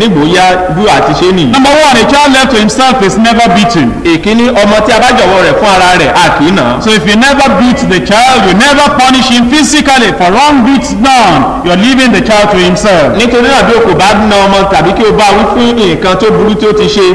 nígbòóyá bí àti ṣe nìyí. Number one, a child left to himself is never beaten. ìkíní ọmọ tí a bá jọ̀wọ́ rẹ̀ fún ara rẹ̀ a kì í nà. So if you never beat the child, you never punish him physically for wrong deeds done, you're leaving the child to himself. nítorí náà bí o kò bá na ọmọ tàbí kí o bá wí fún nǹkan tó burú tí ó ti ṣe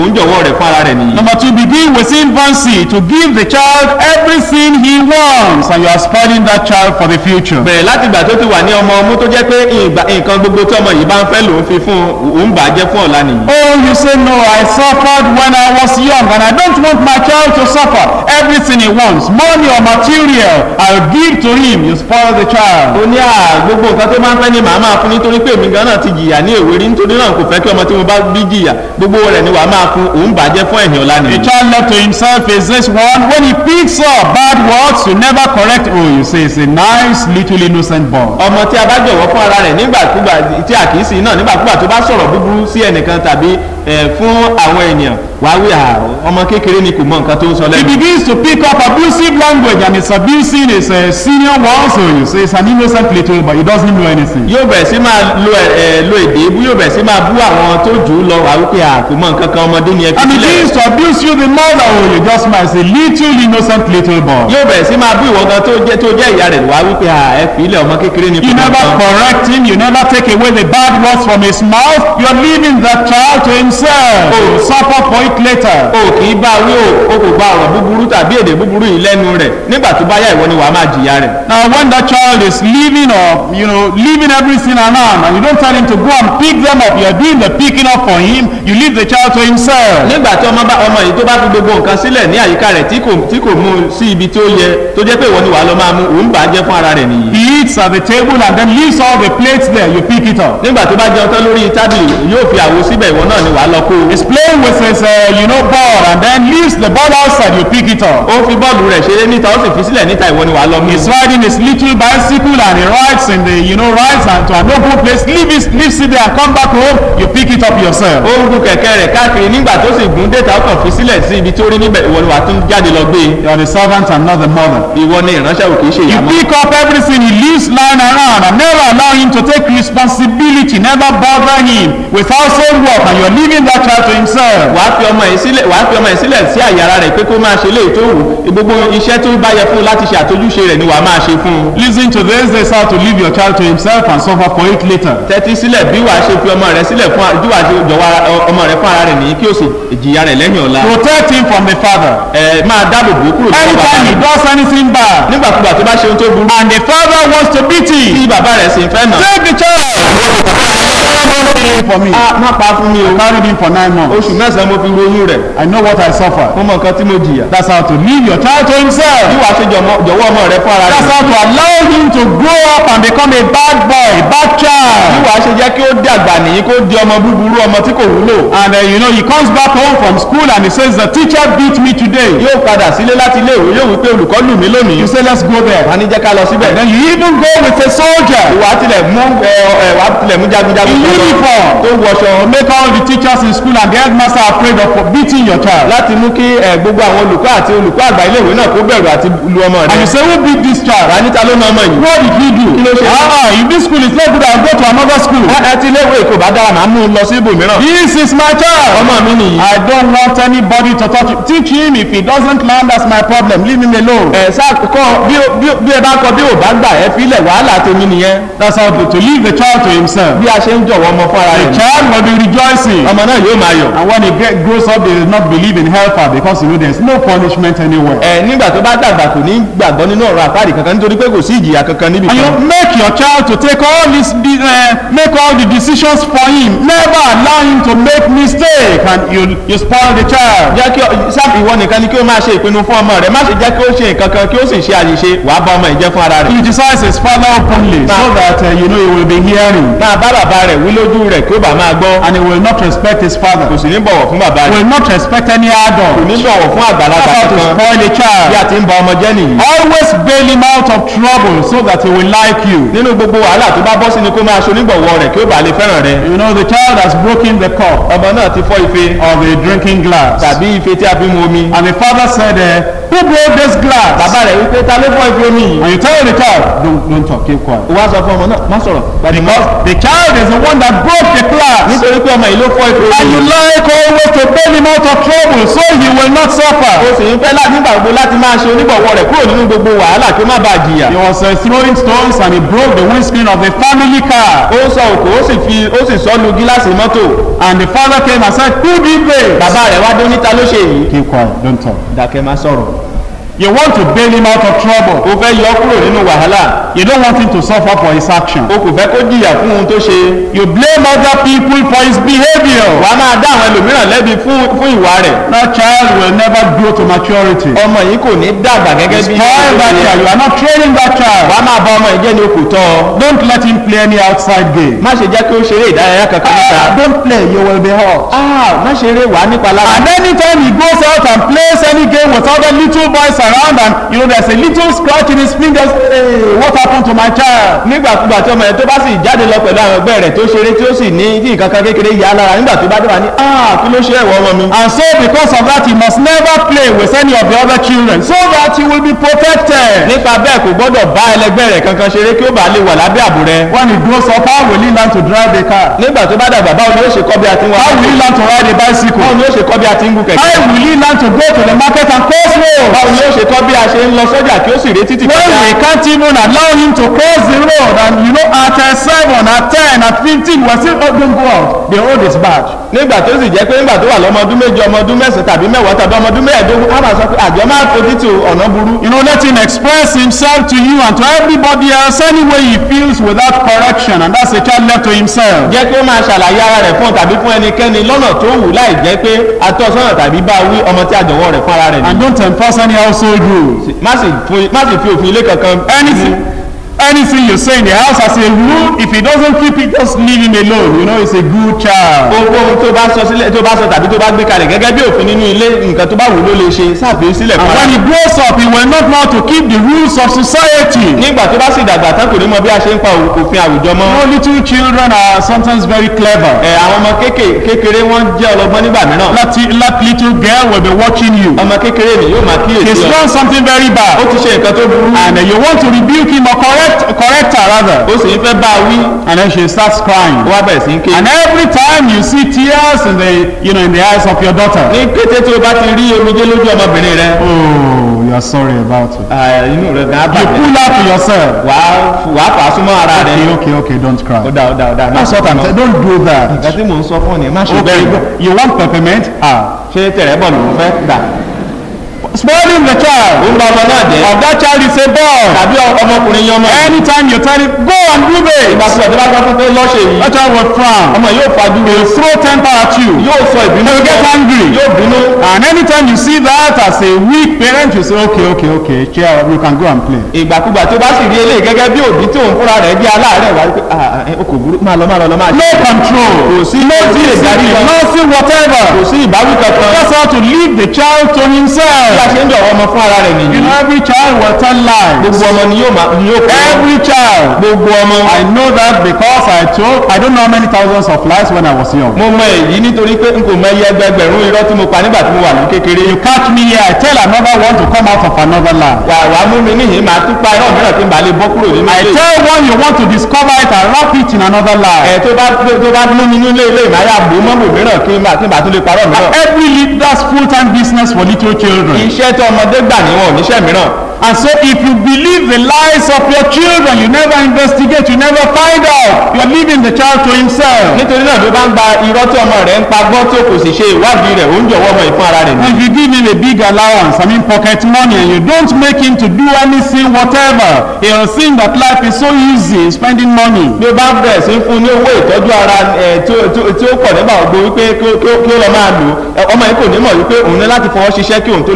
ò ń jọ̀wọ́ rẹ̀ fún ara rẹ̀ nìyí. Number two, begin with infancy to give the child everything he wants, and you are spoiling that child for the future. bẹ̀rẹ̀ láti ìgbà tó ti wà ní ọmọ ọmú tó jẹ́ pé nǹkan gbogbo tí ọmọ yìí bá ń fẹ́ lòun fi fún un òun bà á jẹ́ fún ọ̀la nìyí. Oh, you say, no, I suffered when I was young, and I don't want my child to suffer. Everything he wants, money or material, I'll give to him. You spoil the child. ó ní à gbogbo nǹkan tó máa ń fẹ́ ni màá máa fún nítorí pé èmi gan náà ti jìyà ní èwe rí nítorí náà kò fẹ́ kí ọmọ tí mo bá bí jìyà gbogbo rẹ̀ ni wàá máa fún òun bà á jẹ́ fún ẹ̀yìn ọ̀la nìyí. child left to himself is this one. When he picks up bad words, you never correct. Oh, you say it's a nice little innocent boy. ọmọ tí a bá jọ̀wọ́ fún ara rẹ̀ nígbàkúgbà tí a kì í sí náà nígbàkúgbà tó bá sọ̀rọ̀ búburú sí ẹnìkan tàbí fún àwọn ènìyàn wàá wí à ọmọ kékeré ni kò mọ nǹkan tó ń sọ He lẹ́nu. begins to pick up abusive language and is abusing his uh, senior one. So you say it's an innocent little boy. He doesn't know anything. yóò bẹ̀rẹ̀ sí máa lo ẹ̀ ẹ̀, lo èdè ebú yóò bẹ̀rẹ̀ sí máa bú àwọn tó jù ú lọ wàá wípé à kò mọ nǹkan kan ọmọdé ni ẹ fi And he sílẹ̀. begins to abuse you, the mother. Oh, you just might say little innocent little boy. yóò bẹ̀rẹ̀ sí máa bú ìwọ gan tó jẹ́ tó jẹ́ ìyá rẹ̀ wàá wípé à ẹ fi ilẹ̀ ọmọ kékeré ni You never correct him. You never take away the bad words from his mouth. You're leaving that child to himself. He will suffer for it later. o kì í bá wí o o kò gba ọ̀rọ̀ búburú tàbí èdè búburú yìí lẹ́nu rẹ̀ nígbà tó bá yá ìwọ ni wàá máa jìyà rẹ̀. Now, when that child is leaving or, you know, leaving everything around and you don't tell him to go and pick them up, you're doing the picking up for him, you leave the child to himself. nígbà tí ọmọ bá ọmọ yìí tó bá fi gbogbo nǹkan sílẹ̀ ní àyíká rẹ̀ tí kò mú sí ibi tí ó yẹ tó jẹ́ pé ìwọ ni wàá lọ máa mú òun bà á jẹ́ fún ara rẹ̀ nìyí. He eats at the table and then leaves all the plates there, you pick it up. nígbà tó bá jẹun tán lórí tábìlì yóò fi àwo síbẹ̀ ìwọ náà ni wàá lọ kó o. He's playing with his, uh, you know, ball and then leaves the ball outside, you pick it up. ó fi bọ́ọ̀lù rẹ̀ ṣeré níta ó sì fi sílẹ̀ níta ìwọ ni wàá lọ mú. He's riding his little bicycle and he rides in the, you know, rides and to an open place, leave it, leaves it there and come back home, you pick it up yourself. ó ń gun kẹ̀kẹ́ rẹ̀ káàkiri nígbà tó sì gún déta ó kàn fi sílẹ̀ sí ibi tó rí níbẹ̀ ìwọ ni wàá tún jáde lọ gbé e. You're the servant and not the mother. ìwọ ni ìránṣẹ́ ò kì í ṣe You ìyàmọ́. pick up everything he leaves lying around and never allow him to take responsibility, never bother him with household work and you're leaving that child to himself. wàá fi ọmọ yìí sílẹ̀ wàá fi ọmọ yìí sílẹ̀ sí àyè ara rẹ̀ pé kó máa ṣe léyìí tó wù gbogbo iṣẹ́ tó bá yẹ fún láti ṣe àtọ́júṣe rẹ̀ ni wàá máa ṣe fún un. Listen to this, this is how to leave your child to himself and suffer for it later. tẹ́tí sílẹ̀ bí wàá ṣe fi ọmọ rẹ̀ sílẹ̀ fún bí wàá ṣe jọ̀wọ́ ọmọ rẹ̀ fún ara rẹ̀ nìyí kí o sì jìyà rẹ̀ lẹ́yìn ọ̀la. Protect him from the father. ẹ máa dáàbò bò kúrò lọ́wọ́ bàbá Anytime he does anything bad nígbàkúgbà tó bá ṣe ohun tó burú and the father wants to beat him, bàbá rẹ̀ sì fẹ́ nà. take the child. for me. a má pa fún mi o. Carried him for nine months. oṣù mẹ́sàn-án mo fi ronú rẹ̀ I know what I suffer. mo mọ nǹkan tí mo jìyà. That's how to leave your child to bí himself. wàá ṣe jọ̀wọ́ ọmọ rẹ̀ fún ara That's rẹ̀. how to allow him to grow up and become a bad boy, bad bí child. wàá ṣe jẹ́ kí ó dàgbà nìyí kó di ọmọ búburú ọmọ tí kò wúlò. And uh, you know, he comes back home from school and he says, the teacher beat me today. yóò padà sílé láti ilé ìwé yóò wí pé olùkọ́ lù mí lónìí. You say, let's go there. wà á ní jẹ́ ká lọ síbẹ̀. Then you even go with a soldier wà á tilẹ̀ mú ẹ ẹ wà á tilẹ̀ mú jagunjagun in uniform tó wọṣọ make all the teachers in school and the headmaster afraid of beating your child. láti mú kí gbogbo àwọn olùkọ́ àti olùkọ́ àgbà ilé ìwé náà kó bẹ̀rù àti lu ọmọ And rẹ̀. you say, who beat this child? níta ló ná ọmọ yìí. What did he do? Kí ló ṣe? Ah, if this school is not good, I'll go to another school. ẹ ti ilé ìwé kò bá dára màá mú un lọ sí ibòmíràn. This is my child. ọmọ mi nìyí. I don't want anybody to touch him. Teach him if he doesn't learn, that's my problem. Leave him alone. ẹ sáà kọ́ bí ẹ bá kọ bí ò bá gbà ẹ filẹ̀ wàhálà tèmi nìyẹn. That's how to, to leave the child to himself. bí a ṣe ń jọ̀wọ́ ọmọ fún ara The rẹ̀. child will be rejoicing. ọmọ náà yóò máa yọ̀. And when he get, grows up, they will not believe in hellfire because you know there's no punishment anywhere. ẹ nígbà tó bá dàgbà kò ní gbàgbọ́ nínú ọ̀rọ̀ àpáàdì kankan nítorí pé kò sí ìjìyà kankan níbi And you kan. make your child to take all this, uh, make all the decisions for him. Never allow him to make mistake, and you you spoil the child. jẹ́ kí sáà ìwọ nìkan ni kí o máa ṣe ìpinnu fún ọmọ rẹ má ṣe jẹ́ kí ó ṣe nǹkan kan kí ó sì ṣe àṣìṣe wàá bá ọmọ ìjẹ́ fún ara rẹ̀. Criticize his father openly so that uh, you know he will be hearing, máa bá bàbá rẹ̀ wí lójú rẹ̀ kí ó bá máa gbọ́ and he will not respect his father. kò sì ní bọ̀wọ̀ fún bàbá rẹ̀ Will not respect any kò adult. ní bọ̀wọ̀ fún àgbàlagbà That's how to kankan spoil a bí a child. ti ń ba ọmọ jẹ́ nìyí. Always bail him out of trouble so that he will like you. nínú gbogbo wàhálà tó bá bọ́ sí ni kó máa ṣonígbọ̀wọ́ rẹ̀ kí ó bá lè fẹ́ràn rẹ̀. You know the child has broken the cup ọmọ náà ti fọ́ ife of a drinking glass, tàbí ife tí a fi mu omi. and the father said, uh, "Who broke this glass?" bàbá rẹ̀ wípé ta ló fọ́ ife omi yìí. And you tell the child, "Don't don't talk, keep quiet." wá sọ fún ọmọ náà má sọ̀rọ̀. Because the child is the one that broke the glass. nítorí pé ọmọ yìí ló fọ́ ife And omi you yìí. like always to bail him out of trouble so he will not suffer. sì ń fẹ́ lá- nígbà gbogbo láti máa ṣe onígbọ̀wọ́ rẹ̀ kúrò nínú gbogbo wàhálà kí ó má bàa jìyà. He was uh, throwing stones and he broke the windscreen of the family car. ó sọ òkò ó sì fi ó sì sọ lu gíláàsì mọ́tò. And the father came and said, Who did this? bàbá rẹ̀ wá dé níta ló ṣe yìí. Keep quiet, don't talk. dákẹ́ má sọ̀rọ̀. You want to bail him out of trouble. ó fẹ́ yọ kúrò nínú wàhálà. You don't want him to suffer for his action. o kò fẹ́ kó jìyà fún ohun tó ṣe. You blame other people for his behavior. wàá máa dá àwọn ẹlòmíràn lẹ́bi fún ìwà rẹ̀. That child will never grow to maturity. ọmọ yìí kò ní dàgbà gẹ́gẹ́ bí. Spoil that child. You are not training that child. wàá máa bá ọmọ ìjẹ́ ni o kò tọ́. Don't let him play any outside game. má ṣe jẹ́ kí ó ṣeré ìdárayá kankan níta. Ah, don't play, you will be hurt. Ah, má ṣeré wàá nípa lára. And anytime he goes out and plays any game with other little boys around and you know there's a little scratch in his fingers, hey, what happened to my child? nígbàkúgbà tí ọmọ yẹn tó bá sì jáde lọ pẹ̀lú àwọn ẹgbẹ́ rẹ̀ tó ṣeré tí ó sì ní tí nǹkan kan kékeré yà á lára nígbà tó bá dé wà ní ah kí ló ṣe ẹ̀wọ̀ ọmọ mi. And so because of that he must never play with any of the other children so that he will be protected. nípa bẹ́ẹ̀ kò gbọ́dọ̀ bá ẹlẹgbẹ́ rẹ̀ kankan ṣeré kí ó bá lè wà lábẹ́ ààbò rẹ̀. When he grows up, how will he learn to drive a car? nígbà tó bá dàgbà báwo ni ó ṣe kọ́ bí a ti ń wá. How will he learn to ride a bicycle? báwo ni ó ṣe kọ́ bí a ti ń gun How will he learn to go to the market and cross road? báwo ni ó ṣe kọ́ bí a ṣe ń lọ sọ́jà kí ó sì rí títì When we can't even allow him to cross the road and you know at 7, at 10, at 15, we're still, don't go out. The road is bad. nígbà tó sì jẹ́ pé nígbà tó wà lọ́mọ ọdún méje ọmọ ọdún mẹ́sàn-án tàbí mẹ́wàá tàbí ọmọ ọdún mẹ́ẹ̀ẹ́dógún á máa sọ pé àjọ máa fojú tó ọ̀nà burú. You know, let him express himself to you and to everybody else any way he feels without correction, and that's a child left to himself. jẹ́ kí ó máa ṣàlàyé ara rẹ̀ fún tàbí fún ẹnikẹ́ni lọ́nà tó wù láì jẹ́ pé atọ́sọ́nà tàbí bá wí ọmọ tí àjọwọ́ rẹ̀ fún ara rẹ̀ ni. And don't enforce any household rules. má sì fi òfin ilé kankan. Anything, Anything you say in the house as a rule, if he doesn't keep it, just leave him alone. You know, he's a good child. ohunkóhun tó bá sọ sílẹ̀ tó bá sọ tàbí tó bá gbé kalẹ̀ gẹ́gẹ́ bí òfin nínú ilé nǹkan tó bá wù ló lè ṣe sáàfin sílẹ̀ And fún when ara he grows up, he will not know how to keep the rules of society. nígbà tó bá sì dàgbà tán kò ní mọ bí a ṣe ń pa òfin àwùjọ mọ́ know, little children are sometimes very clever. ẹ àwọn ọmọ kékeré wọn jẹ́ ọlọ́gbọ́n nígbà mìíràn That, that little girl will be watching you. ọmọ kékeré mi yóò máa He's kíyèsí ọ done something very ó bad. ti ṣe nǹkan tó burú And uh, you want to rebuke him or correct, correct her rather. ó sì ń fẹ́ bá a wí And then she starts crying. ó wá bẹ̀rẹ̀ sí ń ké And every time you see tears in the, you know, in the eyes of your daughter. ní kété tí o bá ti rí omijé lójú ọmọbìnrin rẹ Oh, you are sorry about it. ah, inú rẹ gan You bàjẹ́ pull out yourself. wàá wàá fà á súnmọ́ ara rẹ Okay, okay, okay, don't cry. ó dá ó dá That's what I'm saying. Don't do that. nǹkan tí mò ń sọ fún ọ ni má ṣe Okay, bẹ́ẹ̀ go- you want peppermint? Ah. ṣé tẹ̀rẹ̀ bọ̀ lòún fẹ́ gbà Spoiling the ó child. ń bá ọmọ náà jẹ́ Of that child is a boy. tàbí ọmọkùnrin yan yìí. Anytime you tell him, go and do ìgbà this, tí ọ̀dọ́ bá gbọ́ fún pé lọ́ṣẹ̀ yìí that child will frown. ọmọ yóò fajú He will throw temper at you. yóò sọ ìbínú He will get angry. yóò bínú And anytime you see that as a weak parent, you say, okay, okay, okay, up, you can go and play. ìgbàkúgbà tí ó bá sì rí eléyìí gẹ́gẹ́ bí òbí tí òun fúnra rẹ̀ jẹ́ aláàárẹ̀ wá pé ah ẹ, o kò burú máa lọ máa lọ lọ máa No ṣe control. kò sí No sí ìdarí No see kò whatever. sí ìbáwí kankan Just how to leave the child to bí himself. ṣe ń jọ̀wọ́ ọmọ fún ara rẹ̀ nìyí You know, every child will tell lies. gbogbo ọmọ ni yóò máa ni yóò kọ́ Every child. gbogbo ọmọ I know that because I told, I don't know how many thousands of lies when I was young. mo mọ èyí nítorí pé n kò mọ iye ẹgbẹgbẹ̀rún irọ́ tí mo pa nígbà tí mo wà ní kékeré You catch me here, I tell another one to come out of another lie. wà wá mú mi níhìn máa tún pa irọ́ mìíràn kí n bá lè bọ́ kúrò nínú I ilé tell one you want to discover it and wrap it in another lie. ẹ tó bá tó bá mú mi nílé ilé ìmáyà bò mọ́bò mìíràn kí n bá bá tún lè parọ́ mìíràn Every lead, that's full-time business for little children. Iṣẹ́ tí ọmọdé gbà níwọ̀n oníṣẹ́ mìíràn And so if you believe the lies of your children, you never investigate, you never find out. You're leaving the child to himself. nítorí náà tó bá ń gba irọ́ tí ọmọ rẹ̀ ń pa gbọ́ tí o kò sì ṣe ìwádìí rẹ̀ ó ń jọ̀wọ́ ọmọ ìfún ara rẹ̀ ní. And if you give him a big allowance, I mean pocket money, and you don't make him to do anything, whatever, he'll think that life is so easy, spending money. bí o bá bẹ̀rẹ̀ sí fún ní owó ìtọ́jú ara tí ó- pọ̀ nígbà gbogbo wípé kí ó- lọ máa lò ọmọ yìí kò ní mọ̀ wípé òun ní láti fọwọ́ ṣiṣẹ́ kí òun tó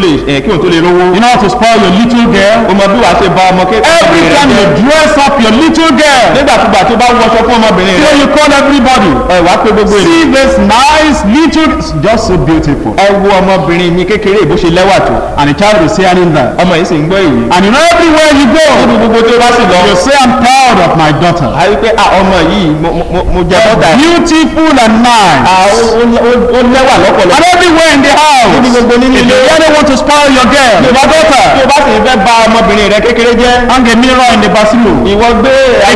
lè rówó. You know how to spoil your little girl? o mọ bí wàá ṣe ba ọmọ Every kékeré time you rẹ̀ jẹ́ dress up your little girl, nígbàkúgbà tó bá wọṣọ fún ọmọbìnrin so rẹ̀ you call everybody. ẹ wàá pé gbogbo ènìyàn. See this nice little, just so beautiful. ẹ wo ọmọbìnrin mi kékeré bó ṣe lẹ́wà tó And the child is hearing that. ọmọ yìí sì ń gbọ́ èyí. And you know everywhere you go, níbi gbogbo tó bá sì lọ you say, I'm proud of my daughter. a rí pé ah, ọmọ yìí mo- jẹ bọ́tà ẹ̀. Beautiful and nice. Ah, ó- lẹ́wà lọ́pọ̀lọpọ̀. And everywhere in the house. níbi gbogbo nínú If ilé. you really want to spoil your girl, bá daughter, tí o bá sì fẹ́ ba ọmọbìnrin rẹ kékeré jẹ́. Hang a mirror in the bathroom, ìwọ gbé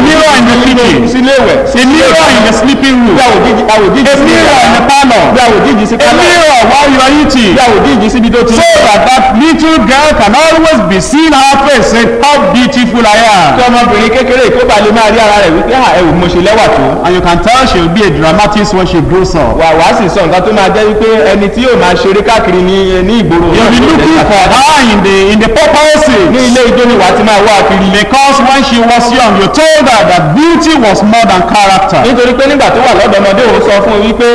mirror in the kitchen. sílé ìwẹ̀. A mirror in the sleeping room, bí àwòjíjì àwòjíjì a sí mirror in the parlor, bí àwòjíjì sí a pálọ̀ mirror while you are eating, bí àwòjíjì síbi tó ti so that that little girl can always be seen her face, say, how beautiful I kí am. ọmọbìnrin kékeré kó ba lè máa rí ara rẹ̀ wípé à ẹ̀wù mo ṣe lẹ́wà tó. And you can tell she will be a dramatist when she grows up. wà wá sì sọ nǹkan tó máa jẹ́ wípé ẹni tí yóò máa ṣeré káàkiri ní ìgboro. You'll be looking for her in the in the purposes. Ní ilé ijó ni wàá ti máa wá kiri Because when she was young, you told her that beauty was more than character. nítorí pé nígbà tó wà lọ́dọ̀ọmọdé òun sọ fún un wípé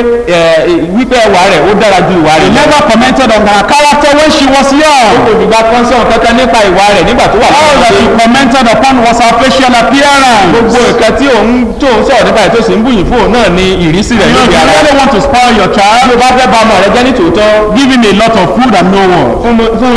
wípé ẹwà rẹ̀ ó dára ju ìwà He rẹ̀ lọ never commented on her character when she was young. kò dìgbà kan sọ̀rọ̀ kankan nípa ìwà rẹ̀ nígbà tó wà All that he commented upon was her facial appearance. gbogbo nǹkan tí òun tó ń sọ̀rọ̀ nípa ètò ìsìn bùyìn fún òun náà ni ìrísí rẹ̀ You lórí you ara really want to spoil your child, o bá fẹ́ bá ọmọ rẹ jẹ́ ní tòótọ́ give him a lot of food and no work. fún mi- fún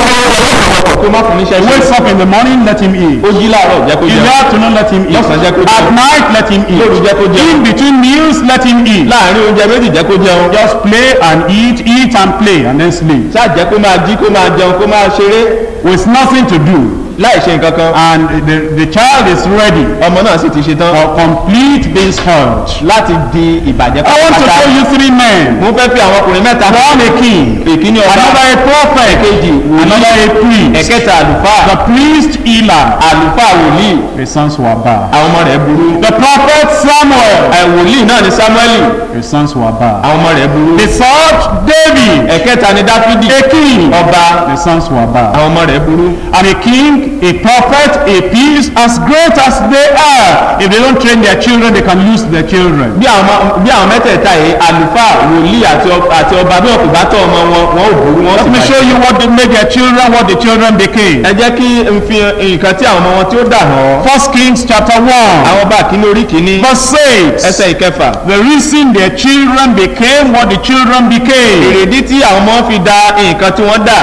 ọkọ̀ kó má fún níṣẹ́ He ṣe wakes up in the morning, let him eat. ó jí láàárọ̀ jẹ́ kó In jẹun the afternoon, let him eat. Lọ́sàn-án jẹ́ kó. At night, let him Lóru jẹ́ kó eat. jẹun. In between meals, let him eat. láàárín oúnjẹ méjì jẹ́ kó jẹun Just play and eat, eat and play, and then sleep. ṣáà jẹ́ kó máa jí kó máa jẹun kó máa ṣeré With nothing to do. Láì ṣe nǹkan kan. And the, the child is ready. Ọmọ náà sì ti ṣe tán. For complete being spoiled. láti di ìbàjẹ́ I want to pátápátá. show you three men. mo fẹ́ fi àwọn ọkùnrin mẹ́ta. One a king, èkíní ọba. Another a prophet, èkejì wòlíì. Another a priest. ẹ̀kẹta àlùfáà. The priest Eli, àlùfáà wòlíì. His sons were bad. àwọn ọmọ rẹ̀ burú. The prophet Samuel, ẹ̀ wòlíì náà ni samueli. His sons were bad. àwọn ọmọ rẹ̀ burú. The third David, ẹ̀kẹta ni dáfídì. A king, ọba. His sons were bad. àwọn ọmọ rẹ̀ burú. And a king a prophet, a priest, as great as they are, if they don't train their children, they can lose their children. bí àwọn bí àwọn mẹ́tẹ̀ẹ̀ta yìí àlùfáà wòlíì àti àti ọba bí wọn kò bá tọ́ ọmọ wọn wọn ò burú wọn Let me show you what they made their children, what the children became. ẹ jẹ́ kí n fi nǹkan tí àwọn ọmọ wọn tí ó dà hàn. First Kings chapter 1, àwọn bá kínní orí kínní verse 6. ẹsẹ̀ ìkẹfà. The reason their children became what the children became, èrèdí tí àwọn ọmọ fi da nǹkan tí wọ́n dà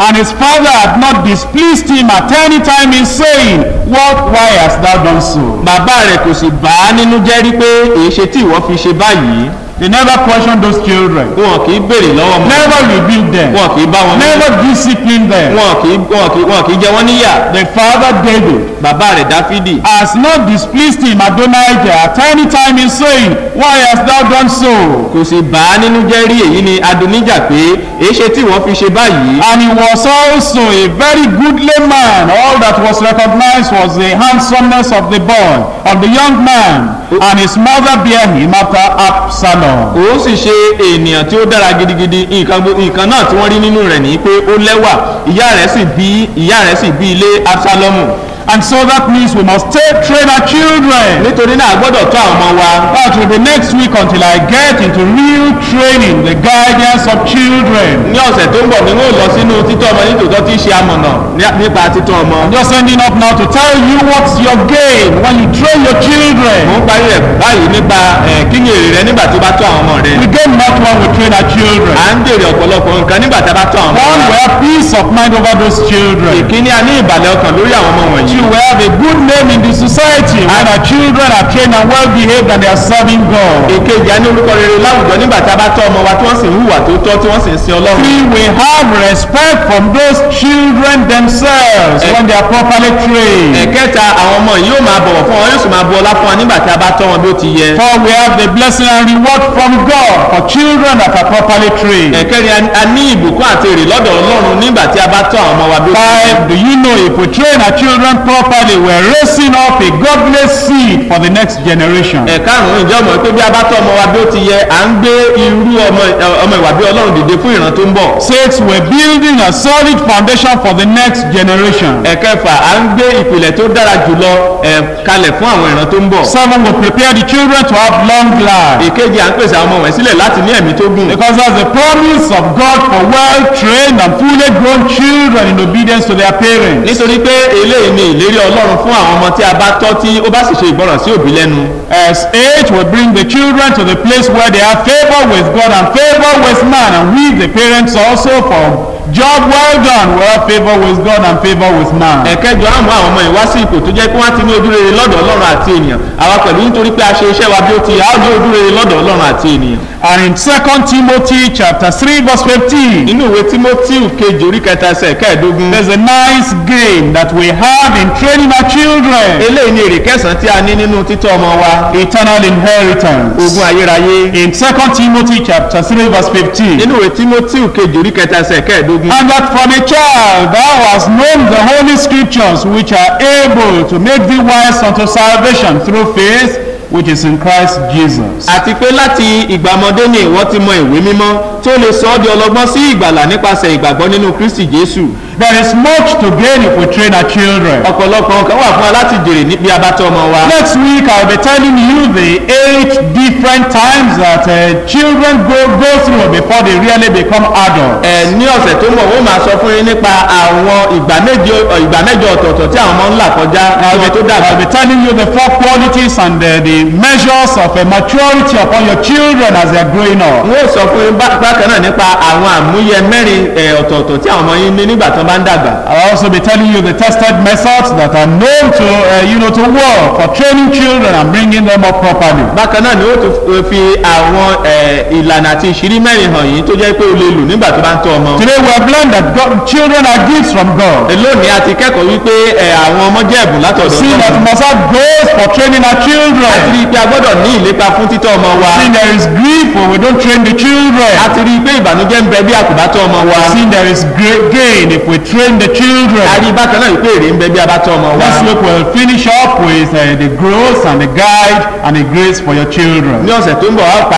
and his father had not displeased him at any time in saying, What, why hast thou done so? bàbá rẹ̀ kò sì bà á nínú jẹ́ rí pé èyí ṣe tí ìwọ fi ṣe báyìí They never questioned those children, wọn kì í béèrè lọ́wọ́ wọn never rebuked them, wọn kì í bá wọn never disciplined them. wọn kì í wọn kì í wọn kì í jẹ wọn níyà The father David bàbá rẹ̀ dáfídì has not displeased him Adonijah at any time in saying, Why hast thou done so? kò sì bà á nínú jẹ́ rí èyí ni adonija pé èyí ṣe tí ìwọ fi ṣe báyìí And he was also a very goodly man. All that was recognized was the handsomeness of the boy, of the young man. And his mother bare him after Absalom. òun sì ṣe ènìyàn tí ó dára gidigidi. Nǹkan náà tí wọ́n rí nínú rẹ̀ ní pé ó lẹ́wà. Ìyá rẹ̀ sì bí ìyá rẹ̀ sì bí ilé absalomu And so that means we must take, train our children. nítorí náà a gbọ́dọ̀ tọ́ àwọn ọmọ wa That will be next week until I get into real training, the guidance of children. ní ọ̀sẹ̀ tó ń bọ̀ ni wọ́n lọ sínú títọ́ ọmọ nítòótọ́ tí í ṣe amọ̀nà ní- nípa títọ́ ọmọ I'm just ending up now to tell you what's your gain when you train your mo children. ń parí rẹ̀ báyìí nípa ẹ̀, kí ni èrè rẹ nígbà tó bá tọ́ àwọn ọmọ rẹ We gain much when we train our children. à ń jèrè ọ̀pọ̀lọpọ̀ nǹkan nígbà tá a bá tọ́ àwọn ọmọ One, we wa have peace of mind over those children. ìkíní a ní ìbàlẹ̀ ọkàn lórí àwọn ọmọ wọ̀nyí Two, we have a good name in the society when our children are trained and well behaved and they are serving God. èkejì a ní orúkọ rere láwùjọ nígbà tá a bá tọ́ ọmọ wa tí wọ́n sì ń hùwà tó tọ́ tí wọ́n sì ń sin ọlọ́run we have respect from those children themselves when they are properly trained. ẹ̀kẹta àwọn ọmọ yìí yóò máa bọ̀wọ̀ fún wọn yóò sì máa bu ọlá fún wọn nígbà tí a bá tọ́ wọn bí ó ti yẹ Four, we have the blessing and reward from God for children that are properly trained. ẹ̀kẹrin a ní ìbùkún àti èrè lọ́dọ̀ ọlọ́run nígbà tí a bá tọ́ àwọn ọmọ wa bí ó ti yẹ Five, do you know if we train our children properly, we're raising up a godly seed for the next generation. ẹ̀karùn-ún ìjọ mọ̀ pé bí a bá tọ́ ọmọ wa bí ó ti yẹ à ń gbé irú ọmọ ọmọ ìwà bí ọlọ́run dìde fún ìran tó ń bọ̀ Six, we're building a solid foundation for the next generation. ẹ̀kẹfà à ń gbé ìpìlẹ̀ tó dára jùlọ ẹ̀ kalẹ̀ fún àwọn ìran tó ń bọ̀ Seven, we prepare the children to have long life. ìkejì à ń pèsè àwọn ọmọ wọ̀nyí sílẹ̀ láti ní ẹ̀mí tó gùn Because that's the promise of God for well-trained and fully grown children in obedience to their parents. nítorí pé eléyìí ni ìlérí ọlọ́run fún àwọn ọmọ tí a bá tọ́ tí ó bá sì ṣe ìgbọràn sí òbí lẹ́nu. As eight, we bring the children to the place where they have favor with God and favor with man, and we, the parents, also for job well done, we have favor with God and favor with man. ẹ̀kẹjọ á mú àwọn ọmọ yìí wá sí ipò tó jẹ́ pé wọ́n ti ní ojúrere lọ́dọ̀ ọlọ́run àti ènìyàn. Àwa pẹ̀lú nítorí pé a ṣe iṣẹ́ wa bí ó ti a ó ní ojúrere lọ́dọ̀ ọlọ́run àti ènìyàn And in 2 Timothy chapter 3, verse 15, nínú ìwé timothy kejì orí kẹta ẹsẹ̀ kẹẹ̀ẹ́dógún there's a nice gain that we have in training our children. eléyìí ni èrè kẹsàn-án tí a ní nínú títọ́ ọmọ wa Eternal inheritance. ogún ayérayé In 2 Timothy chapter 3, verse 15. nínú ìwé timothy kejì orí kẹta ẹsẹ̀ kẹẹ̀ẹ́dógún And that from a child thou hast known the holy scriptures which are able to make thee wise unto salvation through faith which is in Christ Jesus. àti pé láti ìgbà ọmọdé ni ìwọ ti mọ ìwé mímọ́ tó lè sọ ọ́ di ọlọ́gbọ́n sí ìgbàlà nípasẹ̀ ìgbàgbọ́ nínú kristi jésù There is much to gain if we train our children. ọ̀pọ̀lọpọ̀ nǹkan wà fún wa láti jèrè níbi abátọ́ ọmọ wa Next week I'll be telling you the eight different times that uh, children go, go through before they really become adults. ẹ ní ọ̀sẹ̀ tó ń bọ̀ wọ́n máa sọ fún yín nípa àwọn ìgbà méje ìgbà mẹ́jọ ọ̀tọ̀ọ̀tọ̀ tí àwọn ọmọ ń là kọjá kí I'll wọ́n tó be, telling you the four qualities and uh, the measures of uh, maturity upon your children as they're growing up. wọ́n sọ fún yín bá- bákan náà nípa àwọn àmúyẹ mẹ́rin ọ̀tọ̀ọ̀tọ̀ tí àwọn ọmọ yín ní nígbà tó bá ń dàgbà I'll also be telling you the tested methods that are known to, uh, you know, to work for training children and bringing them up properly. bákan náà ni ó tún fi àwọn ìlànà àti ìṣírí mẹ́rin hàn yín tó jẹ́ pé o lè lò nígbà tó bá ń tọ́ ọmọ Today we have learned that God, children are gifts from God. lónìí a ti kẹ́kọ̀ọ́ wípé àwọn ọmọ jẹ́ ẹ̀bùn látọ̀dọ̀ See that we must have goals for training our a ti children. rí i pé a gbọ́dọ̀ ní ìlépa fún títọ́ ọmọ wa See there is grief when we don't train the children. a ti rí i pé ìbànújẹ́ ń bẹ bí a kò bá tọ́ ọmọ wa See there is great gain if we train the a children. rí i bákan náà wípé èrè ń bẹ bí a bá tọ́ ọmọ wa This week we'll finish up with uh, the growth and the guide and the grace for your children. ní ọ̀sẹ̀ tó ń bọ̀ wá